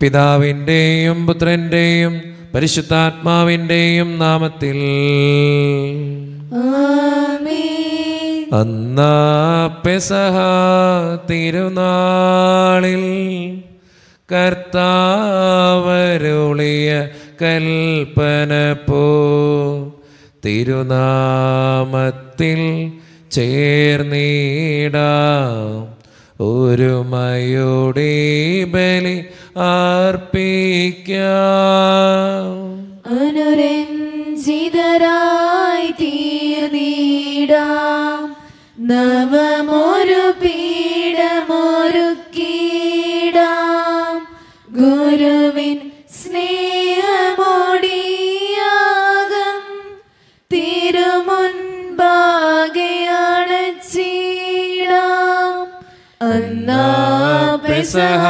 പിതാവിന്റെയും പുത്രന്റെയും പരിശുദ്ധാത്മാവിന്റെയും നാമത്തിൽ. ആമേൻ. അന്നാ പെസഹ തിരുനാളിൽ കർത്താവരുളിയ കൽപ്പന പോ തിരുനാമത്തിൽ ചേർന്നീടാം. ഒരുമയോടെ ബലി അർപ്പിക്കാം. അനുരഞ്ജിതരായി തീർന്നിടാം നവമൊരു പീഠമൊരുക്കിടാം. ഗുരുവിൻ സ്നേഹമോടിയാകം തിരുമുൻപാകെ ചീടാം അന്നാ പെസഹ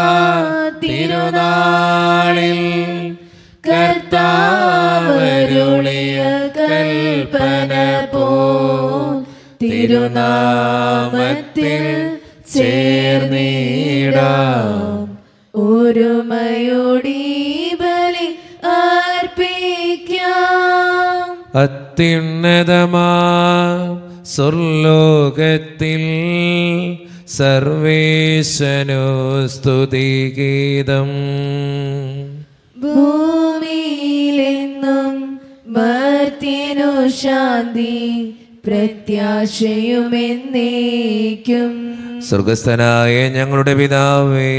തിരുനാളിൽ കർത്താവരുളിയ കൽപ്പന പോ. തിരുനാമത്തിൽ ചേർന്നിടാം ഒരുമയോടി ബലി അർപ്പിക്കാം. അത്യുന്നതമാ സ്വർലോകത്തിൽ സർവേശനു സ്തുതിഗീതം ഭൂമിയിലെന്നും ഭർത്തിനു ശാന്തി പ്രത്യാശയുമെന്നേക്കും. സ്വർഗസ്ഥനായ ഞങ്ങളുടെ പിതാവേ.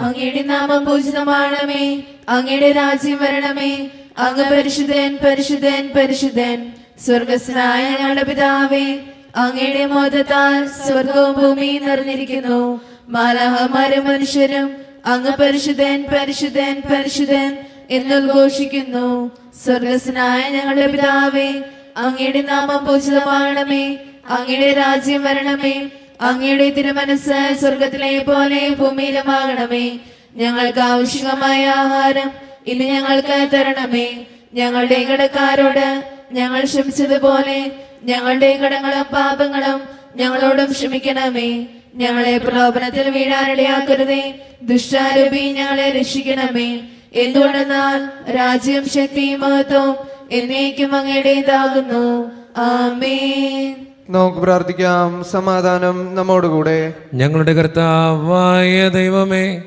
അങ്ങയുടെ നാമം പൂജിതമാണമേ. അങ്ങയുടെ രാജ്യം വരണമേ. അങ്ങ് പരിശുദ്ധൻ പരിശുദ്ധൻ പരിശുദ്ധൻ. സ്വർഗസ്ഥനായ ഞങ്ങളുടെ പിതാവേ. അങ്ങയുടെ മോദത്താൽ സ്വർഗവും ഭൂമിയും നിറഞ്ഞിരിക്കുന്നു. മാലാഹമാരും മനുഷ്യരും അങ്ങ് പരിശുദ്ധൻ പരിശുദ്ധൻ പരിശുദ്ധൻ എന്ന് എന്നുദ്ഘോഷിക്കുന്നു സ്വർഗസ്നായ ഞങ്ങളുടെ പിതാവേ അങ്ങയുടെ നാമം പൂജിതമാണമേ അങ്ങയുടെ രാജ്യം വരണമേ അങ്ങയുടെ തിരുമനസ് സ്വർഗത്തിലെ പോലെ ഭൂമിയിലുമാകണമേ. ഞങ്ങൾക്ക് ആവശ്യമായ ആഹാരം ഇന്ന് ഞങ്ങൾക്ക് തരണമേ. ഞങ്ങളുടെ കടക്കാരോട് ഞങ്ങൾ ക്ഷമിച്ചതുപോലെ ഞങ്ങളുടെ കടങ്ങളും പാപങ്ങളും ഞങ്ങളോടും ക്ഷമിക്കണമേ. ഞങ്ങളെ പ്രലോഭനത്തിൽ വീഴാനിടയാക്കരുതേ ദുഷ്ടാരൂപി ഞങ്ങളെ രക്ഷിക്കണമേ. എന്തുകൊണ്ടെന്നാൽ രാജ്യം ശക്തി മഹത്വം എന്നേക്കും അങ്ങയുടേതാകുന്നു. ആമേ നമുക്ക് പ്രാർത്ഥിക്കാം. സമാധാനം നമ്മോടുകൂടെ. ഞങ്ങളുടെ കർത്താവായ ദൈവമേ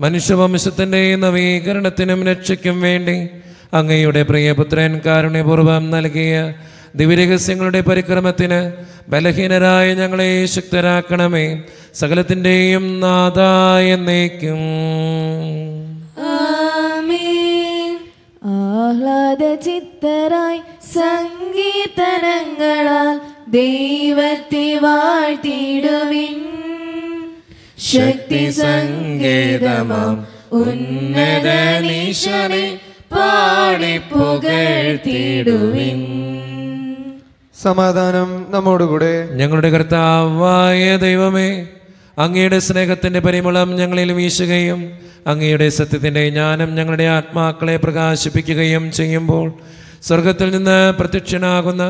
മനുഷ്യവംശത്തിന്റെ നവീകരണത്തിനും രക്ഷയ്ക്കും വേണ്ടി അങ്ങയുടെ പ്രിയപുത്രൻ കാരുണ്യപൂർവം നൽകിയ ദിവ്യരഹസ്യങ്ങളുടെ പരിക്രമത്തിന് ബലഹീനരായ ഞങ്ങളെ ശക്തരാക്കണമേ. സകലത്തിന്റെയും നാഥായ ആമേൻ. ആഹ്ലാദ ചിത്തരായി സംഗീതനങ്ങളാൽ ദൈവത്തെ വാഴ്ത്തിടുവിൻ ശക്തി സങ്കേതമാം ഉന്നതനീശ്വരെ പാടി പുകഴ്ത്തിടുവിൻ സമാധാനം നമ്മോടുകൂടെ. ഞങ്ങളുടെ കർത്താവായ ദൈവമേ അങ്ങയുടെ സ്നേഹത്തിന്റെ പരിമളം ഞങ്ങളിൽ വീശുകയും അങ്ങയുടെ സത്യത്തിന്റെ ജ്ഞാനം ഞങ്ങളുടെ ആത്മാക്കളെ പ്രകാശിപ്പിക്കുകയും ചെയ്യുമ്പോൾ സ്വർഗത്തിൽ നിന്ന് പ്രത്യക്ഷനാകുന്ന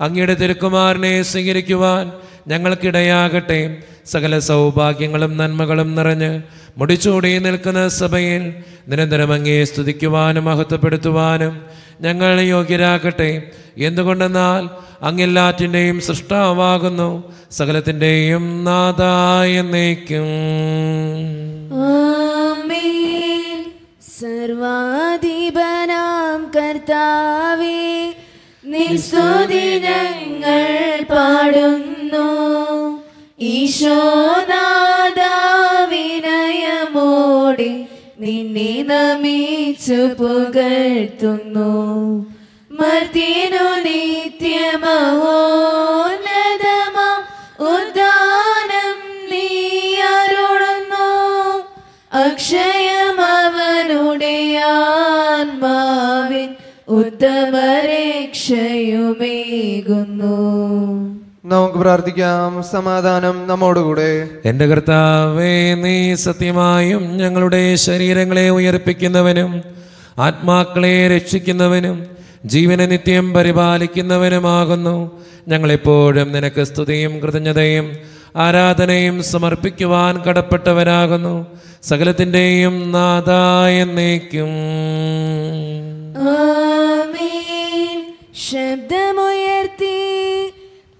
അങ്ങയുടെ തിരുക്കുമാരനെ സ്വീകരിക്കുവാൻ ഞങ്ങൾക്കിടയാകട്ടെ. സകല സൗഭാഗ്യങ്ങളും നന്മകളും നിറഞ്ഞ് മുടിച്ചൂടി നിൽക്കുന്ന സഭയിൽ നിരന്തരം അങ്ങയെ സ്തുതിക്കുവാനും മഹത്വപ്പെടുത്തുവാനും ഞങ്ങൾ യോഗ്യരാക്കട്ടെ എന്തുകൊണ്ടെന്നാൽ അങ്ങെല്ലാറ്റിന്റെയും സൃഷ്ടാവാകുന്നു. സകലത്തിന്റെയും നാഥായ എന്നേക്കും. ആമേൻ. സർവാധിപനാം കർത്താവേ ഞങ്ങൾ പാടുന്നു. ഈശോനാദാവിനയമോടെ നിന്നെ നമിച്ചു പുകഴ്ത്തുന്നു. മർത്തിനു നിത്യമഹോന്നതമാം ഉദ്ദാനം നീ അരുളുന്നു അക്ഷയമവനുടെ നമുക്ക് പ്രാർത്ഥിക്കാം. സമാധാനം നമ്മോടുകൂടെ. എന്റെ കർത്താവേ നീ സത്യമായും ഞങ്ങളുടെ ശരീരങ്ങളെ ഉയർപ്പിക്കുന്നവനും ആത്മാക്കളെ രക്ഷിക്കുന്നവനും ജീവന നിത്യം പരിപാലിക്കുന്നവനുമാകുന്നു. ഞങ്ങളെപ്പോഴും നിനക്ക് സ്തുതിയും കൃതജ്ഞതയും ആരാധനയും സമർപ്പിക്കുവാൻ കടപ്പെട്ടവരാകുന്നു. സകലത്തിന്റെയും നാഥായ നീക്കും ശബ്ദമുയർത്തി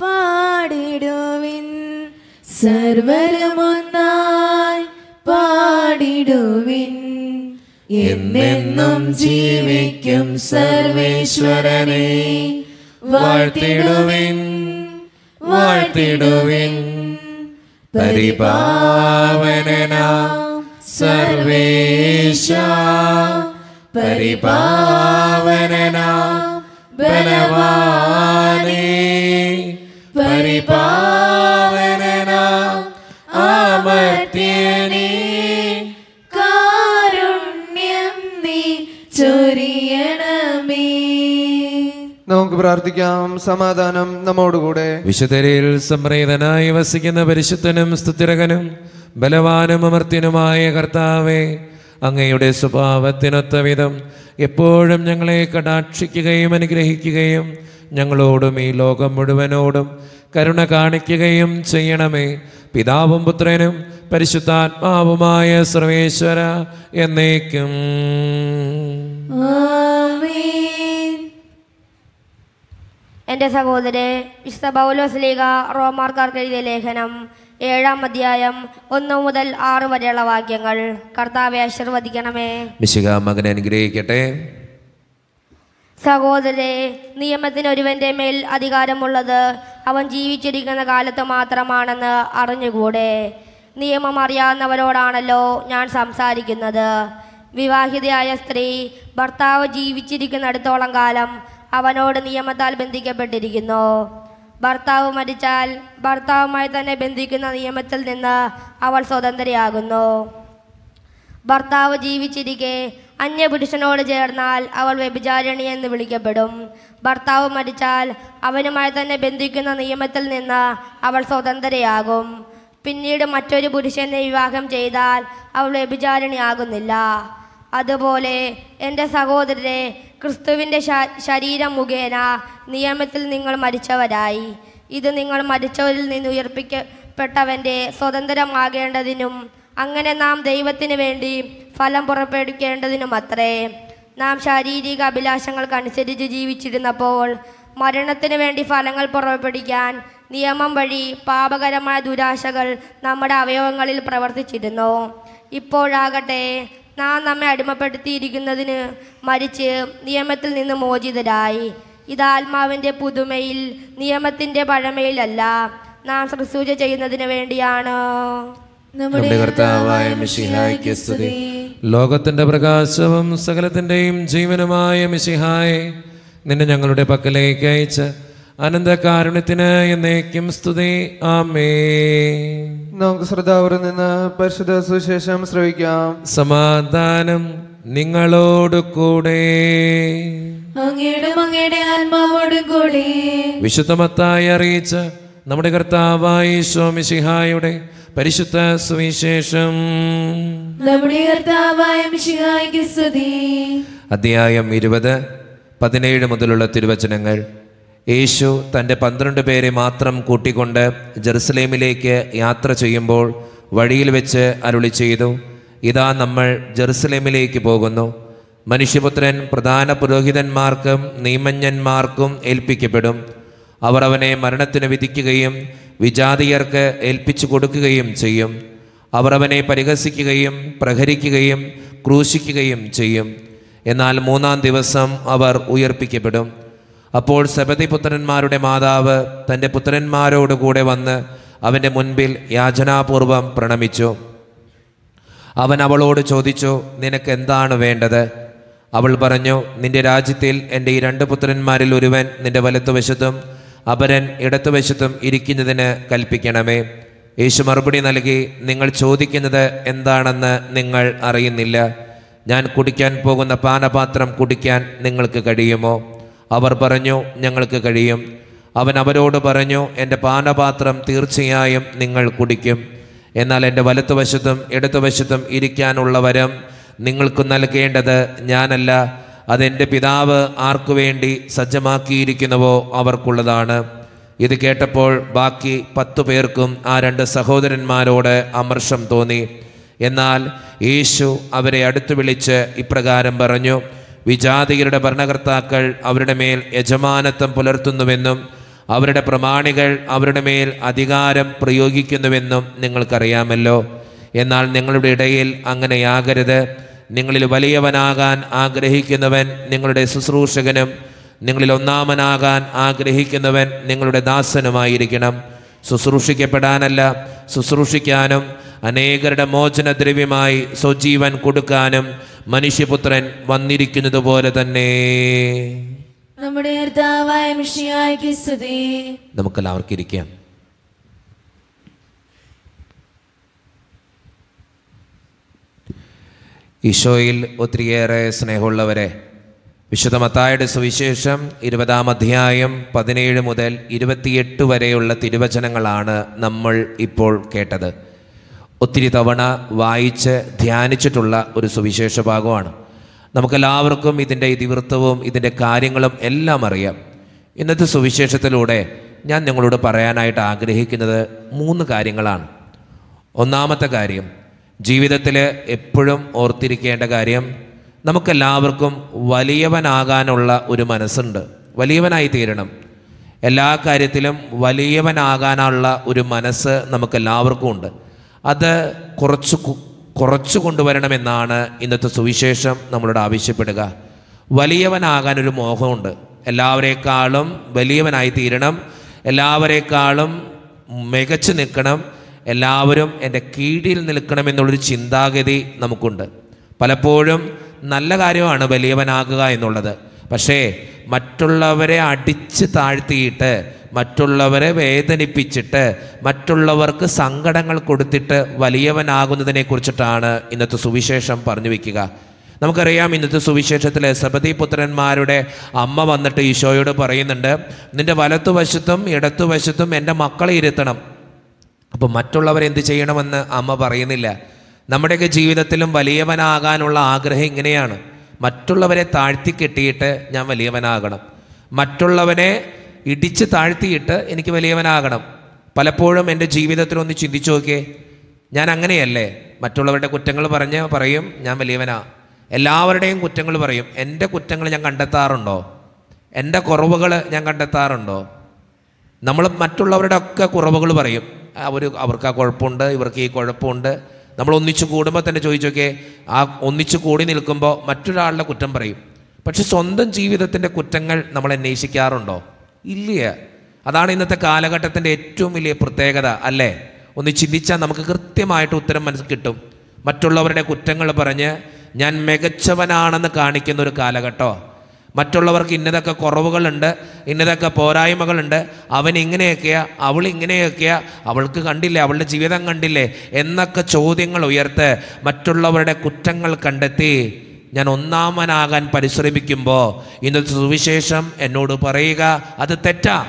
പാടിടുവിൻ. സർവരമൊന്നായി പാടിടുവിൻ. എന്നെന്നും ജീവിക്കും സർവേശ്വരനെ. വാഴ്ത്തിടുവിൻ വാഴ്ത്തിടുവിൻ. പരിപാവന സർവേശ. പരിപാവന ബലവാനേ നമുക്ക് പ്രാർത്ഥിക്കാം. സമാധാനം നമ്മോടുകൂടെ. വിശുദ്ധരിൽ സംപ്രീതനായി വസിക്കുന്ന പരിശുദ്ധനും സ്തുതിരകനും ബലവാനും അമർത്യനുമായ കർത്താവെ അങ്ങയുടെ സ്വഭാവത്തിനൊത്ത വിധം എപ്പോഴും ഞങ്ങളെ കടാക്ഷിക്കുകയും അനുഗ്രഹിക്കുകയും ഞങ്ങളോടും ഈ ലോകം മുഴുവനോടും കരുണ കാണിക്കുകയും ചെയ്യണമേ. പിതാവും പുത്രനും പരിശുദ്ധാത്മാവുമായ സർവേശ്വര എന്നേക്കും. എന്റെ സഹോദരെ വിശുദ്ധ പൗലോസ്ലീഗ റോമാർക്കാർക്ക് എഴുതിയ ലേഖനം ഏഴാം അധ്യായം ഒന്ന് മുതൽ ആറ് വരെയുള്ള വാക്യങ്ങൾ. കർത്താവെ ആശീർവദിക്കണമേ. മിശിക മകനെ അനുഗ്രഹിക്കട്ടെ. സഹോദരെ നിയമത്തിന് ഒരുവന്റെ മേൽ അധികാരമുള്ളത് അവൻ ജീവിച്ചിരിക്കുന്ന കാലത്ത് മാത്രമാണെന്ന് അറിഞ്ഞുകൂടെ? നിയമം അറിയാവുന്നവരോടാണല്ലോ ഞാൻ സംസാരിക്കുന്നത്. വിവാഹിതയായ സ്ത്രീ ഭർത്താവ് ജീവിച്ചിരിക്കുന്നിടത്തോളം കാലം അവനോട് നിയമത്താൽ ബന്ധിക്കപ്പെട്ടിരിക്കുന്നു. ഭർത്താവ് മരിച്ചാൽ ഭർത്താവുമായി തന്നെ ബന്ധിക്കുന്ന നിയമത്തിൽ നിന്ന് അവൾ സ്വതന്ത്രയാകുന്നു. ഭർത്താവ് ജീവിച്ചിരിക്കെ അന്യപുരുഷനോട് ചേർന്നാൽ അവൾ വ്യഭിചാരിണി എന്ന് വിളിക്കപ്പെടും. ഭർത്താവ് മരിച്ചാൽ അവനുമായി തന്നെ ബന്ധിക്കുന്ന നിയമത്തിൽ നിന്ന് അവൾ സ്വതന്ത്രയാകും. പിന്നീട് മറ്റൊരു പുരുഷനെ വിവാഹം ചെയ്താൽ അവൾ വ്യഭിചാരിണിയാകുന്നില്ല. അതുപോലെ എന്റെ സഹോദരരെ ക്രിസ്തുവിന്റെ ശരീരം മുഖേന നിയമത്തിൽ നിങ്ങൾ മരിച്ചവരായി. ഇത് നിങ്ങൾ മരിച്ചവരിൽ നിന്ന് ഉയർപ്പിക്കപ്പെട്ടവന്റെ സ്വതന്ത്രമാകേണ്ടതിനും അങ്ങനെ നാം ദൈവത്തിന് വേണ്ടി ഫലം പുറപ്പെടുക്കേണ്ടതിനും അത്രേ. നാം ശാരീരിക അഭിലാഷങ്ങൾക്കനുസരിച്ച് ജീവിച്ചിരുന്നപ്പോൾ മരണത്തിന് വേണ്ടി ഫലങ്ങൾ പുറപ്പെടുവിക്കാൻ നിയമം വഴി പാപകരമായ ദുരാശകൾ നമ്മുടെ അവയവങ്ങളിൽ പ്രവർത്തിച്ചിരുന്നു. ഇപ്പോഴാകട്ടെ നാം നമ്മെ അടിമപ്പെടുത്തിയിരിക്കുന്നതിന് മരിച്ച് നിയമത്തിൽ നിന്ന് മോചിതരായി. ഇത് ആത്മാവിന്റെ പുതുമയിൽ നിയമത്തിന്റെ പഴമയിലല്ല നാം ശുശ്രൂഷ ചെയ്യുന്നതിന് വേണ്ടിയാണ്. നമ്മുടെ കർത്താവായ സ്തുതി. ലോകത്തിന്റെ പ്രകാശവും സകലത്തിന്റെയും ജീവനുമായ മിശിഹായെ നിന്നെ ഞങ്ങളുടെ പക്കലേക്ക് അയച്ച് അനന്തകാരുണ്യത്തിന് എന്നേക്കും സ്തുതി. ആമേ നമുക്ക് ശ്രദ്ധാവറിൽ നിന്ന് പരിശുദ്ധ സുശേഷം ശ്രവിക്കാം. സമാധാനം നിങ്ങളോട് കൂടെ. വിശുദ്ധമത്തായി അറിയിച്ച നമ്മുടെ കർത്താവായ സ്വാമിശിഹായുടെ പരിശുദ്ധ സുവിശേഷം. നമ്മുടെ കർത്താവായ അധ്യായം ഇരുപത് പതിനേഴ് മുതലുള്ള തിരുവചനങ്ങൾ. യേശു തന്റെ പന്ത്രണ്ട് പേരെ മാത്രം കൂട്ടിക്കൊണ്ട് ജെറുസലേമിലേക്ക് യാത്ര ചെയ്യുമ്പോൾ വഴിയിൽ വെച്ച് അരുളി ചെയ്തു ഇതാ നമ്മൾ ജെറുസലേമിലേക്ക് പോകുന്നു. മനുഷ്യപുത്രൻ പ്രധാന പുരോഹിതന്മാർക്കും നിയമജ്ഞന്മാർക്കും ഏൽപ്പിക്കപ്പെടും. അവർ അവനെ മരണത്തിന് വിധിക്കുകയും വിജാതിയർക്ക് ഏൽപ്പിച്ചു കൊടുക്കുകയും ചെയ്യും. അവർ അവനെ പരിഹസിക്കുകയും പ്രഹരിക്കുകയും ക്രൂശിക്കുകയും ചെയ്യും. എന്നാൽ മൂന്നാം ദിവസം അവർ ഉയർപ്പിക്കപ്പെടും. അപ്പോൾ സബതി പുത്രന്മാരുടെ മാതാവ് തന്റെ പുത്രന്മാരോടുകൂടെ വന്ന് അവന്റെ മുൻപിൽ യാചനാപൂർവം പ്രണമിച്ചു. അവൻ അവളോട് ചോദിച്ചു നിനക്ക് എന്താണ് വേണ്ടത്? അവൾ പറഞ്ഞു നിന്റെ രാജ്യത്തിൽ എന്റെ ഈ രണ്ട് പുത്രന്മാരിൽ ഒരുവൻ നിന്റെ വലത്തുവശത്തും അപരൻ ഇടത്തുവശത്തും ഇരിക്കുന്നതിന് കൽപ്പിക്കണമേ. യേശു മറുപടി നൽകി നിങ്ങൾ ചോദിക്കുന്നത് എന്താണെന്ന് നിങ്ങൾ അറിയുന്നില്ല. ഞാൻ കുടിക്കാൻ പോകുന്ന പാനപാത്രം കുടിക്കാൻ നിങ്ങൾക്ക് കഴിയുമോ? അവർ പറഞ്ഞു ഞങ്ങൾക്ക് കഴിയും. അവൻ അവരോട് പറഞ്ഞു എന്റെ പാനപാത്രം തീർച്ചയായും നിങ്ങൾ കുടിക്കും. എന്നാൽ എന്റെ വലത്തുവശത്തും ഇടതുവശത്തും ഇരിക്കാനുള്ള വരം നിങ്ങൾക്ക് നൽകേണ്ടത് ഞാനല്ല. അതെന്റെ പിതാവ് ആർക്കു വേണ്ടി സജ്ജമാക്കിയിരിക്കുന്നുവോ അവർക്കുള്ളതാണ്. ഇത് കേട്ടപ്പോൾ ബാക്കി പത്തു പേർക്കും ആ രണ്ട് സഹോദരന്മാരോട് അമർഷം തോന്നി. എന്നാൽ യേശു അവരെ അടുത്തു വിളിച്ച് ഇപ്രകാരം പറഞ്ഞു വിജാതികളുടെ ഭരണകർത്താക്കൾ അവരുടെ മേൽ യജമാനത്വം പുലർത്തുന്നുവെന്നും അവരുടെ പ്രമാണികൾ അവരുടെ മേൽ അധികാരം പ്രയോഗിക്കുന്നുവെന്നും നിങ്ങൾക്കറിയാമല്ലോ. എന്നാൽ നിങ്ങളുടെ ഇടയിൽ അങ്ങനെയാകരുത്. നിങ്ങളിൽ വലിയവനാകാൻ ആഗ്രഹിക്കുന്നവൻ നിങ്ങളുടെ ശുശ്രൂഷകനും നിങ്ങളിൽ ഒന്നാമനാകാൻ ആഗ്രഹിക്കുന്നവൻ നിങ്ങളുടെ ദാസനുമായിരിക്കണം. ശുശ്രൂഷിക്കപ്പെടാനല്ല ശുശ്രൂഷിക്കാനും അനേകരുടെ മോചനദ്രവ്യമായി സ്വജീവൻ കൊടുക്കാനും മനുഷ്യപുത്രൻ വന്നിരിക്കുന്നത് പോലെ തന്നെ. നമ്മുടെ നമുക്കെല്ലാവർക്കും ഇരിക്കാം. ഈശോയിൽ ഒത്തിരിയേറെ സ്നേഹമുള്ളവരെ വിശുദ്ധ മത്തായുടെ സുവിശേഷം ഇരുപതാം അധ്യായം പതിനേഴ് മുതൽ ഇരുപത്തിയെട്ട് വരെയുള്ള തിരുവചനങ്ങളാണ് നമ്മൾ ഇപ്പോൾ കേട്ടത്. ഒത്തിരി തവണ വായിച്ച് ധ്യാനിച്ചിട്ടുള്ള ഒരു സുവിശേഷ ഭാഗമാണ്. നമുക്കെല്ലാവർക്കും ഇതിന്റെ ഇതിവൃത്തവും ഇതിന്റെ കാര്യങ്ങളും എല്ലാം അറിയാം. ഇന്നത്തെ സുവിശേഷത്തിലൂടെ ഞാൻ നിങ്ങളോട് പറയാനായിട്ട് ആഗ്രഹിക്കുന്നത് മൂന്ന് കാര്യങ്ങളാണ്. ഒന്നാമത്തെ കാര്യം ജീവിതത്തിൽ എപ്പോഴും ഓർത്തിരിക്കേണ്ട കാര്യം നമുക്കെല്ലാവർക്കും വലിയവനാകാനുള്ള ഒരു മനസ്സുണ്ട്. വലിയവനായി തീരണം എല്ലാ കാര്യത്തിലും വലിയവനാകാനുള്ള ഒരു മനസ്സ് നമുക്കെല്ലാവർക്കും ഉണ്ട്. അത് കുറച്ച് കുറച്ച് കൊണ്ടുവരണമെന്നാണ് ഇന്നത്തെ സുവിശേഷം നമ്മളോട് ആവശ്യപ്പെടുക. വലിയവനാകാൻ ഒരു മോഹമുണ്ട്. എല്ലാവരേക്കാളും വലിയവനായി തീരണം എല്ലാവരേക്കാളും മികച്ചു നിൽക്കണം. എല്ലാവരും എന്റെ കീഴിൽ നിൽക്കണം എന്നുള്ളൊരു ചിന്താഗതി നമുക്കുണ്ട്. പലപ്പോഴും നല്ല കാര്യമാണ് വലിയവനാകുക എന്നുള്ളത്. പക്ഷേ മറ്റുള്ളവരെ അടിച്ച് താഴ്ത്തിയിട്ട് മറ്റുള്ളവരെ വേദനിപ്പിച്ചിട്ട് മറ്റുള്ളവർക്ക് സങ്കടങ്ങൾ കൊടുത്തിട്ട് വലിയവനാകുന്നതിനെ കുറിച്ചിട്ടാണ് ഇന്നത്തെ സുവിശേഷം പറഞ്ഞു വയ്ക്കുക നമുക്കറിയാം ഇന്നത്തെ സുവിശേഷത്തിലെ സബതി പുത്രന്മാരുടെ അമ്മ വന്നിട്ട് ഈശോയോട് പറയുന്നുണ്ട് നിന്റെ വലത്തുവശത്തും ഇടത്തുവശത്തും എന്റെ മക്കളെ ഇരുത്തണം. അപ്പോൾ മറ്റുള്ളവരെന്ത് ചെയ്യണമെന്ന് അമ്മ പറയുന്നില്ല. നമ്മുടെയൊക്കെ ജീവിതത്തിലും വലിയവനാകാനുള്ള ആഗ്രഹം ഇങ്ങനെയാണ്. മറ്റുള്ളവരെ താഴ്ത്തി കെട്ടിയിട്ട് ഞാൻ വലിയവനാകണം. മറ്റുള്ളവനെ ഇടിച്ച് താഴ്ത്തിയിട്ട് എനിക്ക് വലിയവനാകണം. പലപ്പോഴും എന്റെ ജീവിതത്തിൽ ഒന്ന് ചിന്തിച്ചു നോക്കിയേ ഞാൻ അങ്ങനെയല്ലേ? മറ്റുള്ളവരുടെ കുറ്റങ്ങൾ പറഞ്ഞ് പറയും ഞാൻ വലിയവനാ. എല്ലാവരുടെയും കുറ്റങ്ങൾ പറയും. എന്റെ കുറ്റങ്ങൾ ഞാൻ കണ്ടെത്താറുണ്ടോ? എന്റെ കുറവുകൾ ഞാൻ കണ്ടെത്താറുണ്ടോ? നമ്മൾ മറ്റുള്ളവരുടെ ഒക്കെ കുറവുകൾ പറയും. അവർ അവർക്ക് ആ കുഴപ്പമുണ്ട് ഇവർക്ക് ഈ കുഴപ്പമുണ്ട്. നമ്മൾ ഒന്നിച്ചു കൂടുമ്പോൾ തന്നെ ചോദിച്ചൊക്കെ ആ ഒന്നിച്ചു കൂടി നിൽക്കുമ്പോൾ മറ്റൊരാളുടെ കുറ്റം പറയും. പക്ഷെ സ്വന്തം ജീവിതത്തിന്റെ കുറ്റങ്ങൾ നമ്മൾ അന്വേഷിക്കാറുണ്ടോ? ഇല്ല? അതാണ് ഇന്നത്തെ കാലഘട്ടത്തിന്റെ ഏറ്റവും വലിയ പ്രത്യേകത അല്ലേ? ഒന്ന് ചിന്തിച്ചാൽ നമുക്ക് കൃത്യമായിട്ട് ഉത്തരം മനസ്സിൽ കിട്ടും. മറ്റുള്ളവരുടെ കുറ്റങ്ങൾ പറഞ്ഞ് ഞാൻ മികച്ചവനാണെന്ന് കാണിക്കുന്ന ഒരു കാലഘട്ടമോ മറ്റുള്ളവർക്ക് ഇന്നതൊക്കെ കുറവുകളുണ്ട് ഇന്നതൊക്കെ പോരായ്മകളുണ്ട്. അവൻ ഇങ്ങനെയൊക്കെയാ അവൾ ഇങ്ങനെയൊക്കെയാ അവൾക്ക് കണ്ടില്ലേ അവളുടെ ജീവിതം കണ്ടില്ലേ എന്നൊക്കെ ചോദ്യങ്ങൾ ഉയർത്ത് മറ്റുള്ളവരുടെ കുറ്റങ്ങൾ കണ്ടെത്തി ഞാൻ ഒന്നാമനാകാൻ പരിശ്രമിക്കുമ്പോൾ ഇന്നത്തെ സുവിശേഷം എന്നോട് പറയുക അത് തെറ്റാ.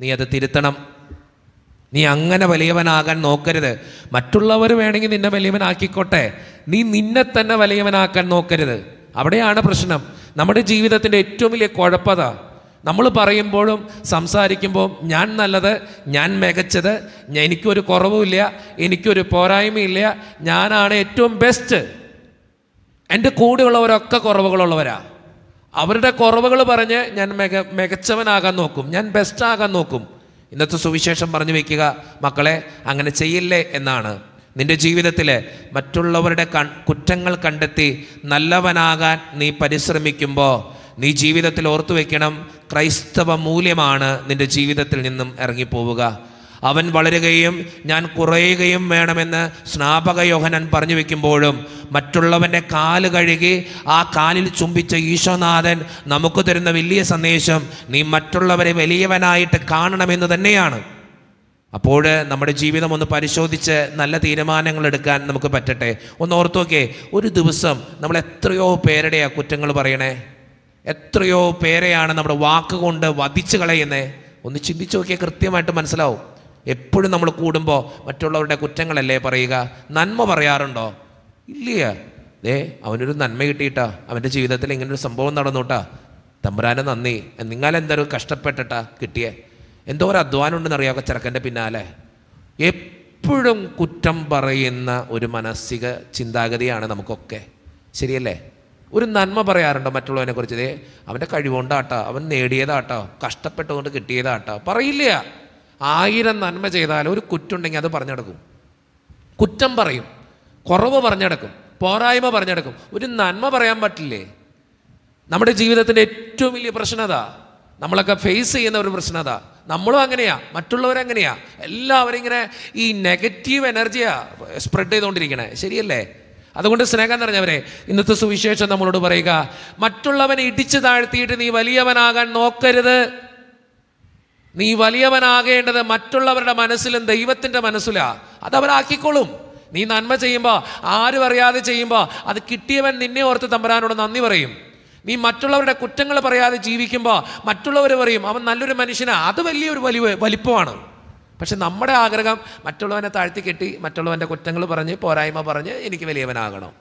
നീ അത് തിരുത്തണം. നീ അങ്ങനെ വലിയവനാകാൻ നോക്കരുത്. മറ്റുള്ളവർ വേണമെങ്കിൽ നിന്നെ വലിയവനാക്കിക്കോട്ടെ. നീ നിന്നെ തന്നെ വലിയവനാക്കാൻ നോക്കരുത്. അവിടെയാണ് പ്രശ്നം. നമ്മുടെ ജീവിതത്തിന്റെ ഏറ്റവും വലിയ കുഴപ്പത. നമ്മൾ പറയുമ്പോഴും സംസാരിക്കുമ്പോൾ ഞാൻ നല്ലത് ഞാൻ മികച്ചത് എനിക്കൊരു കുറവുമില്ല എനിക്കൊരു പോരായ്മയില്ല ഞാനാണ് ഏറ്റവും ബെസ്റ്റ് എന്റെ കൂടെയുള്ളവരൊക്കെ കുറവുകളുള്ളവരാ. അവരുടെ കുറവുകൾ പറഞ്ഞ് ഞാൻ മിക മികച്ചവനാകാൻ നോക്കും. ഞാൻ ബെസ്റ്റ് ആകാൻ നോക്കും. ഇന്നത്തെ സുവിശേഷം പറഞ്ഞു വെക്കുക മക്കളെ അങ്ങനെ ചെയ്യില്ലേ എന്നാണ്. നിന്റെ ജീവിതത്തിൽ മറ്റുള്ളവരുടെ കുറ്റങ്ങൾ കണ്ടെത്തി നല്ലവനാകാൻ നീ പരിശ്രമിക്കുമ്പോൾ നീ ജീവിതത്തിൽ ഓർത്തു വെക്കണം ക്രൈസ്തവ മൂല്യമാണ് നിന്റെ ജീവിതത്തിൽ നിന്നും ഇറങ്ങിപ്പോവുക. അവൻ വളരുകയും ഞാൻ കുറയുകയും വേണമെന്ന് സ്നാപക യോഹനൻ പറഞ്ഞു വെക്കുമ്പോഴും മറ്റുള്ളവന്റെ കാൽ കഴുകി ആ കാലിൽ ചുംബിച്ച ഈശോനാഥൻ നമുക്ക് തരുന്ന വലിയ സന്ദേശം നീ മറ്റുള്ളവരെ വലിയവനായിട്ട് കാണണമെന്ന് തന്നെയാണ്. അപ്പോൾ നമ്മുടെ ജീവിതം ഒന്ന് പരിശോധിച്ച് നല്ല തീരുമാനങ്ങൾ എടുക്കാൻ നമുക്ക് പറ്റട്ടെ. ഒന്ന് ഓർത്തു നോക്കേ ഒരു ദിവസം നമ്മൾ എത്രയോ പേരുടെയാണ് കുറ്റങ്ങൾ പറയണേ. എത്രയോ പേരെയാണ് നമ്മുടെ വാക്കുകൊണ്ട് വധിച്ചു കളയുന്നത് ഒന്ന് ചിന്തിച്ചു നോക്കിയാൽ കൃത്യമായിട്ട് മനസ്സിലാവും. എപ്പോഴും നമ്മൾ കൂടുമ്പോൾ മറ്റുള്ളവരുടെ കുറ്റങ്ങളല്ലേ പറയുക? നന്മ പറയാറുണ്ടോ? ഇല്ല ദേ അവനൊരു നന്മ കിട്ടിയിട്ടാ. അവന്റെ ജീവിതത്തിൽ ഇങ്ങനെ ഒരു സംഭവം നടന്നുട്ടാ. തമ്പുരാനെ നന്ദി. നിങ്ങളെന്തൊരു കഷ്ടപ്പെട്ടിട്ടാ കിട്ടിയേ. എന്തോ ഒരു അധ്വാനം ഉണ്ടെന്ന് അറിയാമോ ചെറുക്കന്റെ പിന്നാലെ. എപ്പോഴും കുറ്റം പറയുന്ന ഒരു മാനസിക ചിന്താഗതിയാണ് നമുക്കൊക്കെ. ശരിയല്ലേ? ഒരു നന്മ പറയാറുണ്ടോ മറ്റുള്ളവനെ കുറിച്ച്? അവന്റെ കഴിവുകൊണ്ടാട്ടോ. അവൻ നേടിയതാട്ടോ. കഷ്ടപ്പെട്ടുകൊണ്ട് കിട്ടിയതാട്ടോ. പറയില്ല ആയിരം നന്മ ചെയ്താൽ ഒരു കുറ്റുണ്ടെങ്കിൽ അത് പറഞ്ഞെടുക്കും. കുറ്റം പറയും. കുറവ് പറഞ്ഞെടുക്കും. പോരായ്മ പറഞ്ഞെടുക്കും. ഒരു നന്മ പറയാൻ പറ്റില്ലേ? നമ്മുടെ ജീവിതത്തിന്റെ ഏറ്റവും വലിയ പ്രശ്നത നമ്മളൊക്കെ ഫേസ് ചെയ്യുന്ന ഒരു പ്രശ്നത നമ്മളും അങ്ങനെയാ. മറ്റുള്ളവരങ്ങനെയാ എല്ലാവരും ഇങ്ങനെ ഈ നെഗറ്റീവ് എനർജിയാ സ്പ്രെഡ് ചെയ്തുകൊണ്ടിരിക്കണേ. ശരിയല്ലേ? അതുകൊണ്ട് സ്നേഹം നിറഞ്ഞവരെ ഇന്നത്തെ സുവിശേഷം നമ്മളോട് പറയുക മറ്റുള്ളവനെ ഇടിച്ചു താഴ്ത്തിയിട്ട് നീ വലിയവനാകാൻ നോക്കരുത്. നീ വലിയവനാകേണ്ടത് മറ്റുള്ളവരുടെ മനസ്സിലും ദൈവത്തിന്റെ മനസ്സിലാ. അത് അവരാക്കിക്കോളും. നീ നന്മ ചെയ്യുമ്പോൾ ആരും അറിയാതെ ചെയ്യുമ്പോൾ അത് കിട്ടിയവൻ നിന്നെ ഓർത്ത് തമ്പരാനോട് നന്ദി പറയും. നീ മറ്റുള്ളവരുടെ കുറ്റങ്ങൾ പറയാതെ ജീവിക്കുമ്പോൾ മറ്റുള്ളവർ പറയും അവൻ നല്ലൊരു മനുഷ്യനാ. അത് വലിയൊരു വലിയ വലിപ്പമാണ്. പക്ഷെ നമ്മുടെ ആഗ്രഹം മറ്റുള്ളവനെ താഴ്ത്തി കെട്ടി മറ്റുള്ളവന്റെ കുറ്റങ്ങൾ പറഞ്ഞ് പോരായ്മ പറഞ്ഞ് എനിക്ക് വലിയവനാകണം.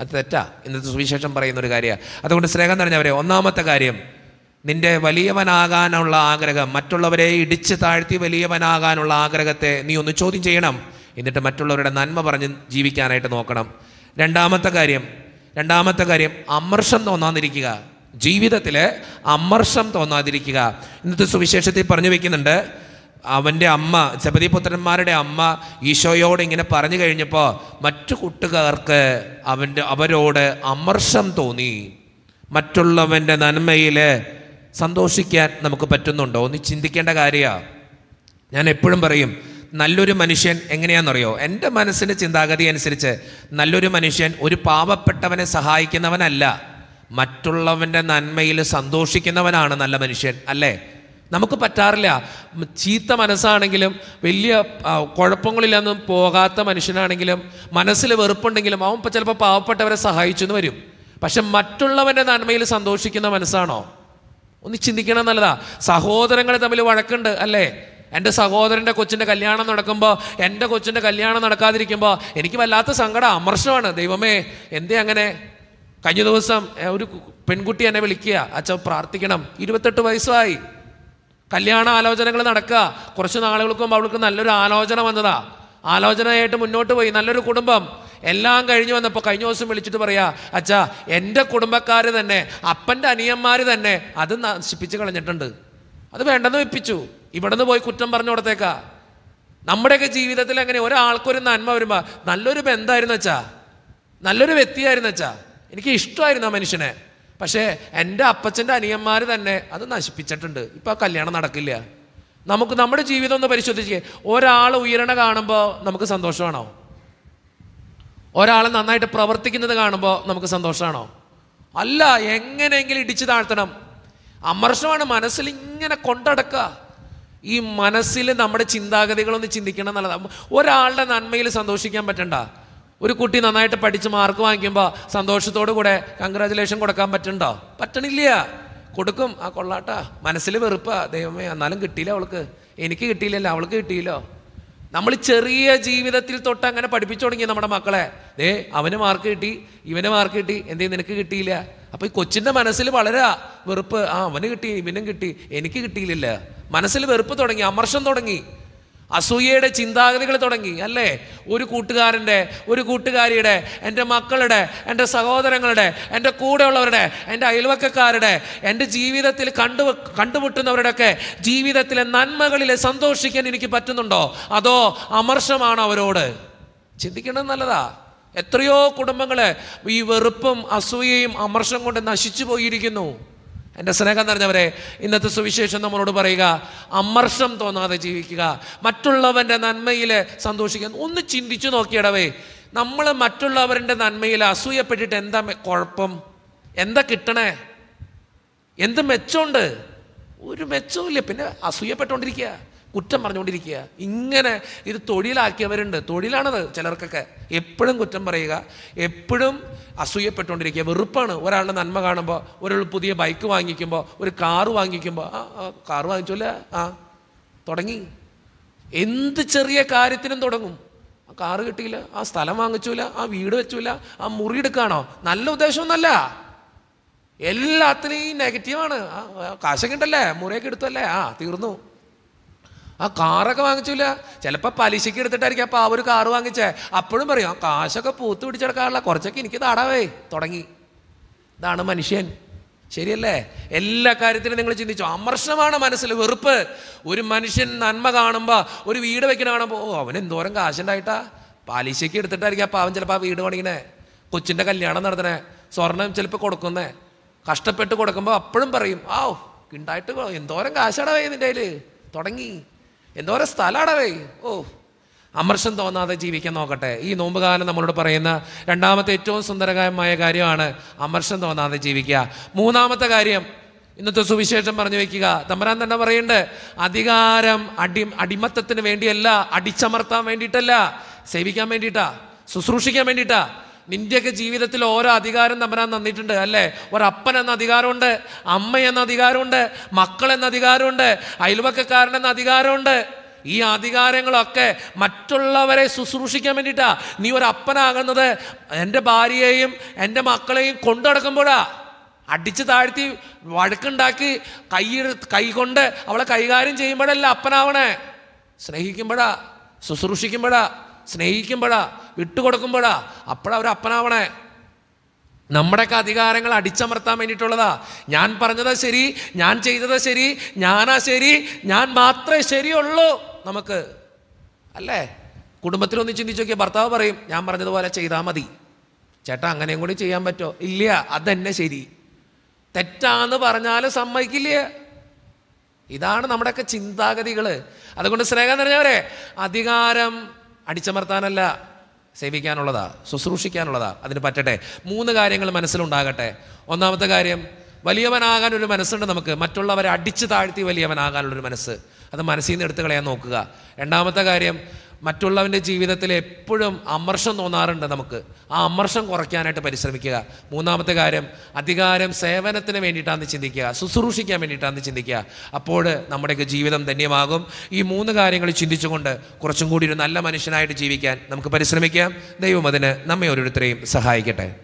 അത് തെറ്റാ. ഇന്നത്തെ സുവിശേഷം പറയുന്ന ഒരു കാര്യമാണ് അതുകൊണ്ട് സ്നേഹം നിറഞ്ഞവരെ ഒന്നാമത്തെ കാര്യം നിന്റെ വലിയവനാകാനുള്ള ആഗ്രഹം മറ്റുള്ളവരെ ഇടിച്ച് താഴ്ത്തി വലിയവനാകാനുള്ള ആഗ്രഹത്തെ നീ ഒന്ന് ചോദ്യം ചെയ്യണം. എന്നിട്ട് മറ്റുള്ളവരുടെ നന്മ പറഞ്ഞ് ജീവിക്കാനായിട്ട് നോക്കണം. രണ്ടാമത്തെ കാര്യം രണ്ടാമത്തെ കാര്യം അമർഷം തോന്നാതിരിക്കുക. ജീവിതത്തിൽ അമർഷം തോന്നാതിരിക്കുക. ഇന്നത്തെ സുവിശേഷത്തിൽ പറഞ്ഞു വെക്കുന്നുണ്ട് അവന്റെ അമ്മ സബതിപുത്രന്മാരുടെ അമ്മ ഈശോയോട് ഇങ്ങനെ പറഞ്ഞു കഴിഞ്ഞപ്പോൾ മറ്റു കൂട്ടുകാർക്ക് അവന്റെ അവരോട് അമർഷം തോന്നി. മറ്റുള്ളവന്റെ നന്മയിൽ സന്തോഷിക്കാൻ നമുക്ക് പറ്റുന്നുണ്ടോ? ഒന്ന് ചിന്തിക്കേണ്ട കാര്യമാണ് ഞാൻ എപ്പോഴും പറയും നല്ലൊരു മനുഷ്യൻ എങ്ങനെയാണെന്നറിയോ എന്റെ മനസ്സിന്റെ ചിന്താഗതി അനുസരിച്ച് നല്ലൊരു മനുഷ്യൻ ഒരു പാവപ്പെട്ടവനെ സഹായിക്കുന്നവനല്ല. മറ്റുള്ളവന്റെ നന്മയിൽ സന്തോഷിക്കുന്നവനാണ് നല്ല മനുഷ്യൻ അല്ലേ? നമുക്ക് പറ്റാറില്ല. ചീത്ത മനസ്സാണെങ്കിലും വലിയ കുഴപ്പങ്ങളില്ലെന്നും പോകാത്ത മനുഷ്യനാണെങ്കിലും മനസ്സിൽ വെറുപ്പുണ്ടെങ്കിലും അവൻ ചിലപ്പോൾ പാവപ്പെട്ടവരെ സഹായിച്ചു എന്ന് വരും. പക്ഷെ മറ്റുള്ളവന്റെ നന്മയിൽ സന്തോഷിക്കുന്ന മനസ്സാണോ? ഒന്ന് ചിന്തിക്കണം നല്ലതാ. സഹോദരങ്ങൾ തമ്മിൽ വഴക്കുണ്ട് അല്ലേ? എന്റെ സഹോദരന്റെ കൊച്ചിന്റെ കല്യാണം നടക്കുമ്പോൾ എന്റെ കൊച്ചിന്റെ കല്യാണം നടക്കാതിരിക്കുമ്പോൾ എനിക്ക് വല്ലാത്ത സങ്കടം അമർഷമാണ്. ദൈവമേ എന്തേ അങ്ങനെ? കഴിഞ്ഞ ദിവസം ഒരു പെൺകുട്ടി എന്നെ വിളിക്കുക. അച്ഛൻ പ്രാർത്ഥിക്കണം. ഇരുപത്തെട്ട് വയസ്സായി. കല്യാണ ആലോചനകൾ നടക്കുക. കുറച്ച് നാളുകൾക്ക് മുമ്പ് അവൾക്ക് നല്ലൊരു ആലോചന വന്നതാ. ആലോചനയായിട്ട് മുന്നോട്ട് പോയി. നല്ലൊരു കുടുംബം. എല്ലാം കഴിഞ്ഞു വന്നപ്പോൾ കഴിഞ്ഞ ദിവസം വിളിച്ചിട്ട് പറയാ അച്ഛാ എന്റെ കുടുംബക്കാർ തന്നെ അപ്പന്റെ അനിയന്മാർ തന്നെ അത് നശിപ്പിച്ച് കളഞ്ഞിട്ടുണ്ട്. അത് വേണ്ടെന്ന് വെപ്പിച്ചു. ഇവിടെ നിന്ന് പോയി കുറ്റം പറഞ്ഞു കൊടുത്തേക്കാ. നമ്മുടെയൊക്കെ ജീവിതത്തിൽ എങ്ങനെ ഒരാൾക്കൊരു നന്മ വരുമ്പോൾ നല്ലൊരു ബന്ധമായിരുന്നു വെച്ചാ നല്ലൊരു വ്യക്തിയായിരുന്നു വെച്ചാ എനിക്ക് ഇഷ്ടമായിരുന്നു ആ മനുഷ്യനെ. പക്ഷേ എന്റെ അപ്പച്ചന്റെ അനിയന്മാർ തന്നെ അത് നശിപ്പിച്ചിട്ടുണ്ട്. ഇപ്പോൾ ആ കല്യാണം നടക്കില്ല. നമുക്ക് നമ്മുടെ ജീവിതം ഒന്ന് പരിശോധിച്ച് ഒരാൾ ഉയരണ കാണുമ്പോൾ നമുക്ക് സന്തോഷമാണോ? ഒരാൾ നന്നായിട്ട് പ്രവർത്തിക്കുന്നത് കാണുമ്പോൾ നമുക്ക് സന്തോഷമാണോ അല്ല എങ്ങനെയെങ്കിലും ഇടിച്ചു താഴ്ത്തണം. അമർഷമാണ് മനസ്സിൽ ഇങ്ങനെ കൊണ്ടടക്കുക. ഈ മനസ്സിൽ നമ്മുടെ ചിന്താഗതികളൊന്ന് ചിന്തിക്കണം എന്നുള്ളതാണ് ഒരാളുടെ നന്മയിൽ സന്തോഷിക്കാൻ പറ്റണ്ട. ഒരു കുട്ടി നന്നായിട്ട് പഠിച്ച് മാർക്ക് വാങ്ങിക്കുമ്പോൾ സന്തോഷത്തോടു കൂടെ കൺഗ്രാചുലേഷൻ കൊടുക്കാൻ പറ്റണ്ടോ? പറ്റണില്ല. കൊടുക്കും. ആ കൊള്ളാട്ടാ. മനസ്സിൽ വെറുപ്പാ. ദൈവമേ എന്നാലും കിട്ടിയില്ല അവൾക്ക്. എനിക്ക് കിട്ടിയില്ലല്ലോ അവൾക്ക് കിട്ടിയില്ലോ. നമ്മൾ ചെറിയ ജീവിതത്തിൽ തൊട്ട് അങ്ങനെ പഠിപ്പിച്ചു തുടങ്ങി നമ്മുടെ മക്കളെ ഏ അവന് മാർക്ക് കിട്ടി ഇവന് മാർക്ക് കിട്ടി എന്തേ നിനക്ക് കിട്ടിയില്ല. അപ്പൊ ഈ കൊച്ചിന്റെ മനസ്സിൽ വളരെ വെറുപ്പ് ആ അവന് കിട്ടി ഇവനും കിട്ടി എനിക്ക് കിട്ടിയില്ല. മനസ്സിൽ വെറുപ്പ് തുടങ്ങി അമർഷം തുടങ്ങി. അസൂയയുടെ ചിന്താഗതികൾ തുടങ്ങി അല്ലേ? ഒരു കൂട്ടുകാരന്റെ ഒരു കൂട്ടുകാരിയുടെ എന്റെ മക്കളുടെ എന്റെ സഹോദരങ്ങളുടെ എന്റെ കൂടെയുള്ളവരുടെ എന്റെ അയൽവക്കക്കാരുടെ എന്റെ ജീവിതത്തിൽ കണ്ടു കണ്ടുമുട്ടുന്നവരുടെയൊക്കെ ജീവിതത്തിലെ നന്മകളിൽ സന്തോഷിക്കാൻ എനിക്ക് പറ്റുന്നുണ്ടോ? അതോ അമർഷമാണോ അവരോട്? ചിന്തിക്കേണ്ടത് നല്ലതാ. എത്രയോ കുടുംബങ്ങൾ ഈ വെറുപ്പും അസൂയയും അമർഷം കൊണ്ട് നശിച്ചു പോയിരിക്കുന്നു. എന്റെ സ്നേഹം നിറഞ്ഞവരെ ഇന്നത്തെ സുവിശേഷം നമ്മളോട് പറയുക അമർഷം തോന്നാതെ ജീവിക്കുക. മറ്റുള്ളവന്റെ നന്മയിൽ സന്തോഷിക്കുക ഒന്ന് ചിന്തിച്ചു നോക്കിയടവേ നമ്മൾ മറ്റുള്ളവരുടെ നന്മയിൽ അസൂയപ്പെട്ടിട്ട് എന്താ കുഴപ്പം? എന്താ കിട്ടണേ? എന്ത് മെച്ചമുണ്ട്? ഒരു മെച്ചമില്ല പിന്നെ അസൂയപ്പെട്ടുകൊണ്ടിരിക്കുക. കുറ്റം പറഞ്ഞുകൊണ്ടിരിക്കുക. ഇങ്ങനെ ഇത് തൊഴിലാക്കിയവരുണ്ട്. തൊഴിലാണത് ചിലർക്കൊക്കെ. എപ്പോഴും കുറ്റം പറയുക. എപ്പോഴും അസൂയപ്പെട്ടുകൊണ്ടിരിക്കുക. വെറുപ്പാണ്. ഒരാളുടെ നന്മ കാണുമ്പോൾ ഒരാൾ പുതിയ ബൈക്ക് വാങ്ങിക്കുമ്പോൾ ഒരു കാറ് വാങ്ങിക്കുമ്പോൾ ആ കാറ് വാങ്ങിച്ചല്ല? ആ തുടങ്ങി. എന്ത് ചെറിയ കാര്യത്തിനും തുടങ്ങും. ആ കാറ് കിട്ടിയില്ല. ആ സ്ഥലം വാങ്ങിച്ചില്ല ആ വീട് വെച്ചില്ല ആ മുറി എടുക്കാണോ നല്ല ഉദ്ദേശമൊന്നല്ല എല്ലാത്തിനും നെഗറ്റീവാണ്. ആ, ആ, കാശൊക്കെ ഉണ്ടല്ലേ? മുറിയൊക്കെ എടുത്തല്ലേ? ആ തീർന്നു. ആ കാറൊക്കെ വാങ്ങിച്ചില്ല ചിലപ്പോൾ പലിശയ്ക്ക് എടുത്തിട്ടായിരിക്കും അപ്പോൾ ആ ഒരു കാറ് വാങ്ങിച്ചേ. അപ്പോഴും പറയും ആ കാശൊക്കെ പൂത്ത് പിടിച്ചെടുക്കാനുള്ള കുറച്ചൊക്കെ എനിക്ക് താടാവേ. തുടങ്ങി. ഇതാണ് മനുഷ്യൻ. ശരിയല്ലേ? എല്ലാ കാര്യത്തിലും നിങ്ങൾ ചിന്തിച്ചു. അമർഷമാണ് മനസ്സിൽ വെറുപ്പ്. ഒരു മനുഷ്യൻ നന്മ കാണുമ്പോൾ ഒരു വീട് വെക്കണ കാണുമ്പോൾ ഓ അവൻ എന്തോരം കാശുണ്ടായിട്ടാ? പലിശയ്ക്ക് എടുത്തിട്ടായിരിക്കും അപ്പോൾ അവൻ ചിലപ്പോൾ ആ വീട് പണിയണേ. കൊച്ചിന്റെ കല്യാണം നടത്തണേ. സ്വർണം ചിലപ്പോൾ കൊടുക്കുന്നേ. കഷ്ടപ്പെട്ട് കൊടുക്കുമ്പോൾ അപ്പോഴും പറയും ആ ഉണ്ടായിട്ട് എന്തോരം കാശടവേ നിന്റെ കയ്യിൽ തുടങ്ങി. എന്തോരം സ്ഥലമാണവേ ഓ അമർഷം തോന്നാതെ ജീവിക്കാൻ നോക്കട്ടെ. ഈ നോമ്പുകാലം നമ്മളോട് പറയുന്ന രണ്ടാമത്തെ ഏറ്റവും സുന്ദരകരമായ കാര്യമാണ് അമർഷം തോന്നാതെ ജീവിക്കുക. മൂന്നാമത്തെ കാര്യം ഇന്നത്തെ സുവിശേഷം പറഞ്ഞു വെക്കുക. തമ്പരാൻ തന്നെ പറയുന്നുണ്ട് അധികാരം അടി അടിമത്തത്തിന് വേണ്ടിയല്ല അടിച്ചമർത്താൻ വേണ്ടിയിട്ടല്ല സേവിക്കാൻ വേണ്ടിയിട്ടാ ശുശ്രൂഷിക്കാൻ വേണ്ടിയിട്ടാ നിന്റെയൊക്കെ ജീവിതത്തിൽ ഓരോ അധികാരം തമ്പരാൻ തന്നിട്ടുണ്ട് അല്ലേ? ഒരപ്പൻ എന്ന അധികാരമുണ്ട് അമ്മ എന്ന അധികാരമുണ്ട് മക്കൾ എന്ന അധികാരമുണ്ട് അയൽവക്കക്കാരൻ എന്ന അധികാരമുണ്ട്. ഈ അധികാരങ്ങളൊക്കെ മറ്റുള്ളവരെ ശുശ്രൂഷിക്കാൻ വേണ്ടിയിട്ടാ നീ ഒരു എന്റെ ഭാര്യയെയും എന്റെ മക്കളെയും കൊണ്ടുനടക്കുമ്പോഴാ അടിച്ച് താഴ്ത്തി വഴക്കുണ്ടാക്കി കൈ കൈ കൊണ്ട് അവളെ കൈകാര്യം ചെയ്യുമ്പോഴല്ല അപ്പനാവണേ. സ്നേഹിക്കുമ്പോഴാ ശുശ്രൂഷിക്കുമ്പോഴാ സ്നേഹിക്കുമ്പോഴാ വിട്ടുകൊടുക്കുമ്പോഴാ? അപ്പോഴാ ഒരു അപ്പനാവണേ. നമ്മുടെയൊക്കെ അധികാരങ്ങൾ അടിച്ചമർത്താൻ വേണ്ടിയിട്ടുള്ളതാ. ഞാൻ പറഞ്ഞതാ ശരി ഞാൻ ചെയ്തതാ ശരി ഞാനാ ശരി ഞാൻ മാത്രമേ ശരിയുള്ളൂ നമുക്ക്. അല്ലേ? കുടുംബത്തിലൊന്ന് ചിന്തിച്ച് നോക്കിയാൽ ഭർത്താവ് പറയും ഞാൻ പറഞ്ഞതുപോലെ ചെയ്താൽ മതി. ചേട്ടാ അങ്ങനെയും കൂടി ചെയ്യാൻ പറ്റുമോ ഇല്ല അതന്നെ ശരി. തെറ്റാന്ന് പറഞ്ഞാലും സമ്മതിക്കില്ല? ഇതാണ് നമ്മുടെയൊക്കെ ചിന്താഗതികൾ അതുകൊണ്ട് സ്നേഹം നിറഞ്ഞവരെ അധികാരം അടിച്ചമർത്താനല്ല. സേവിക്കാനുള്ളതാ ശുശ്രൂഷിക്കാനുള്ളതാ അതിന് പറ്റട്ടെ. മൂന്ന് കാര്യങ്ങൾ മനസ്സിലുണ്ടാകട്ടെ. ഒന്നാമത്തെ കാര്യം വലിയവനാകാൻ ഒരു മനസ്സുണ്ട് നമുക്ക്. മറ്റുള്ളവരെ അടിച്ചു താഴ്ത്തി വലിയവനാകാനുള്ളൊരു മനസ്സ്. അത് മനസ്സിൽ നിന്ന് എടുത്തു കളയാൻ നോക്കുക. രണ്ടാമത്തെ കാര്യം മറ്റുള്ളവന്റെ ജീവിതത്തിൽ എപ്പോഴും അമർഷം തോന്നാറുണ്ട് നമുക്ക്. ആ അമർഷം കുറയ്ക്കാനായിട്ട് പരിശ്രമിക്കുക. മൂന്നാമത്തെ കാര്യം അധികാരം സേവനത്തിന് വേണ്ടിയിട്ടാണ് ചിന്തിക്കുക. ശുശ്രൂഷിക്കാൻ വേണ്ടിയിട്ടാണ് ചിന്തിക്കുക. അപ്പോൾ നമ്മുടെയൊക്കെ ജീവിതം ധന്യമാകും. ഈ മൂന്ന് കാര്യങ്ങൾ ചിന്തിച്ചുകൊണ്ട് കുറച്ചും കൂടി ഒരു നല്ല മനുഷ്യനായിട്ട് ജീവിക്കാൻ നമുക്ക് പരിശ്രമിക്കാം. ദൈവം അതിന് നമ്മെ ഓരോരുത്തരെയും സഹായിക്കട്ടെ.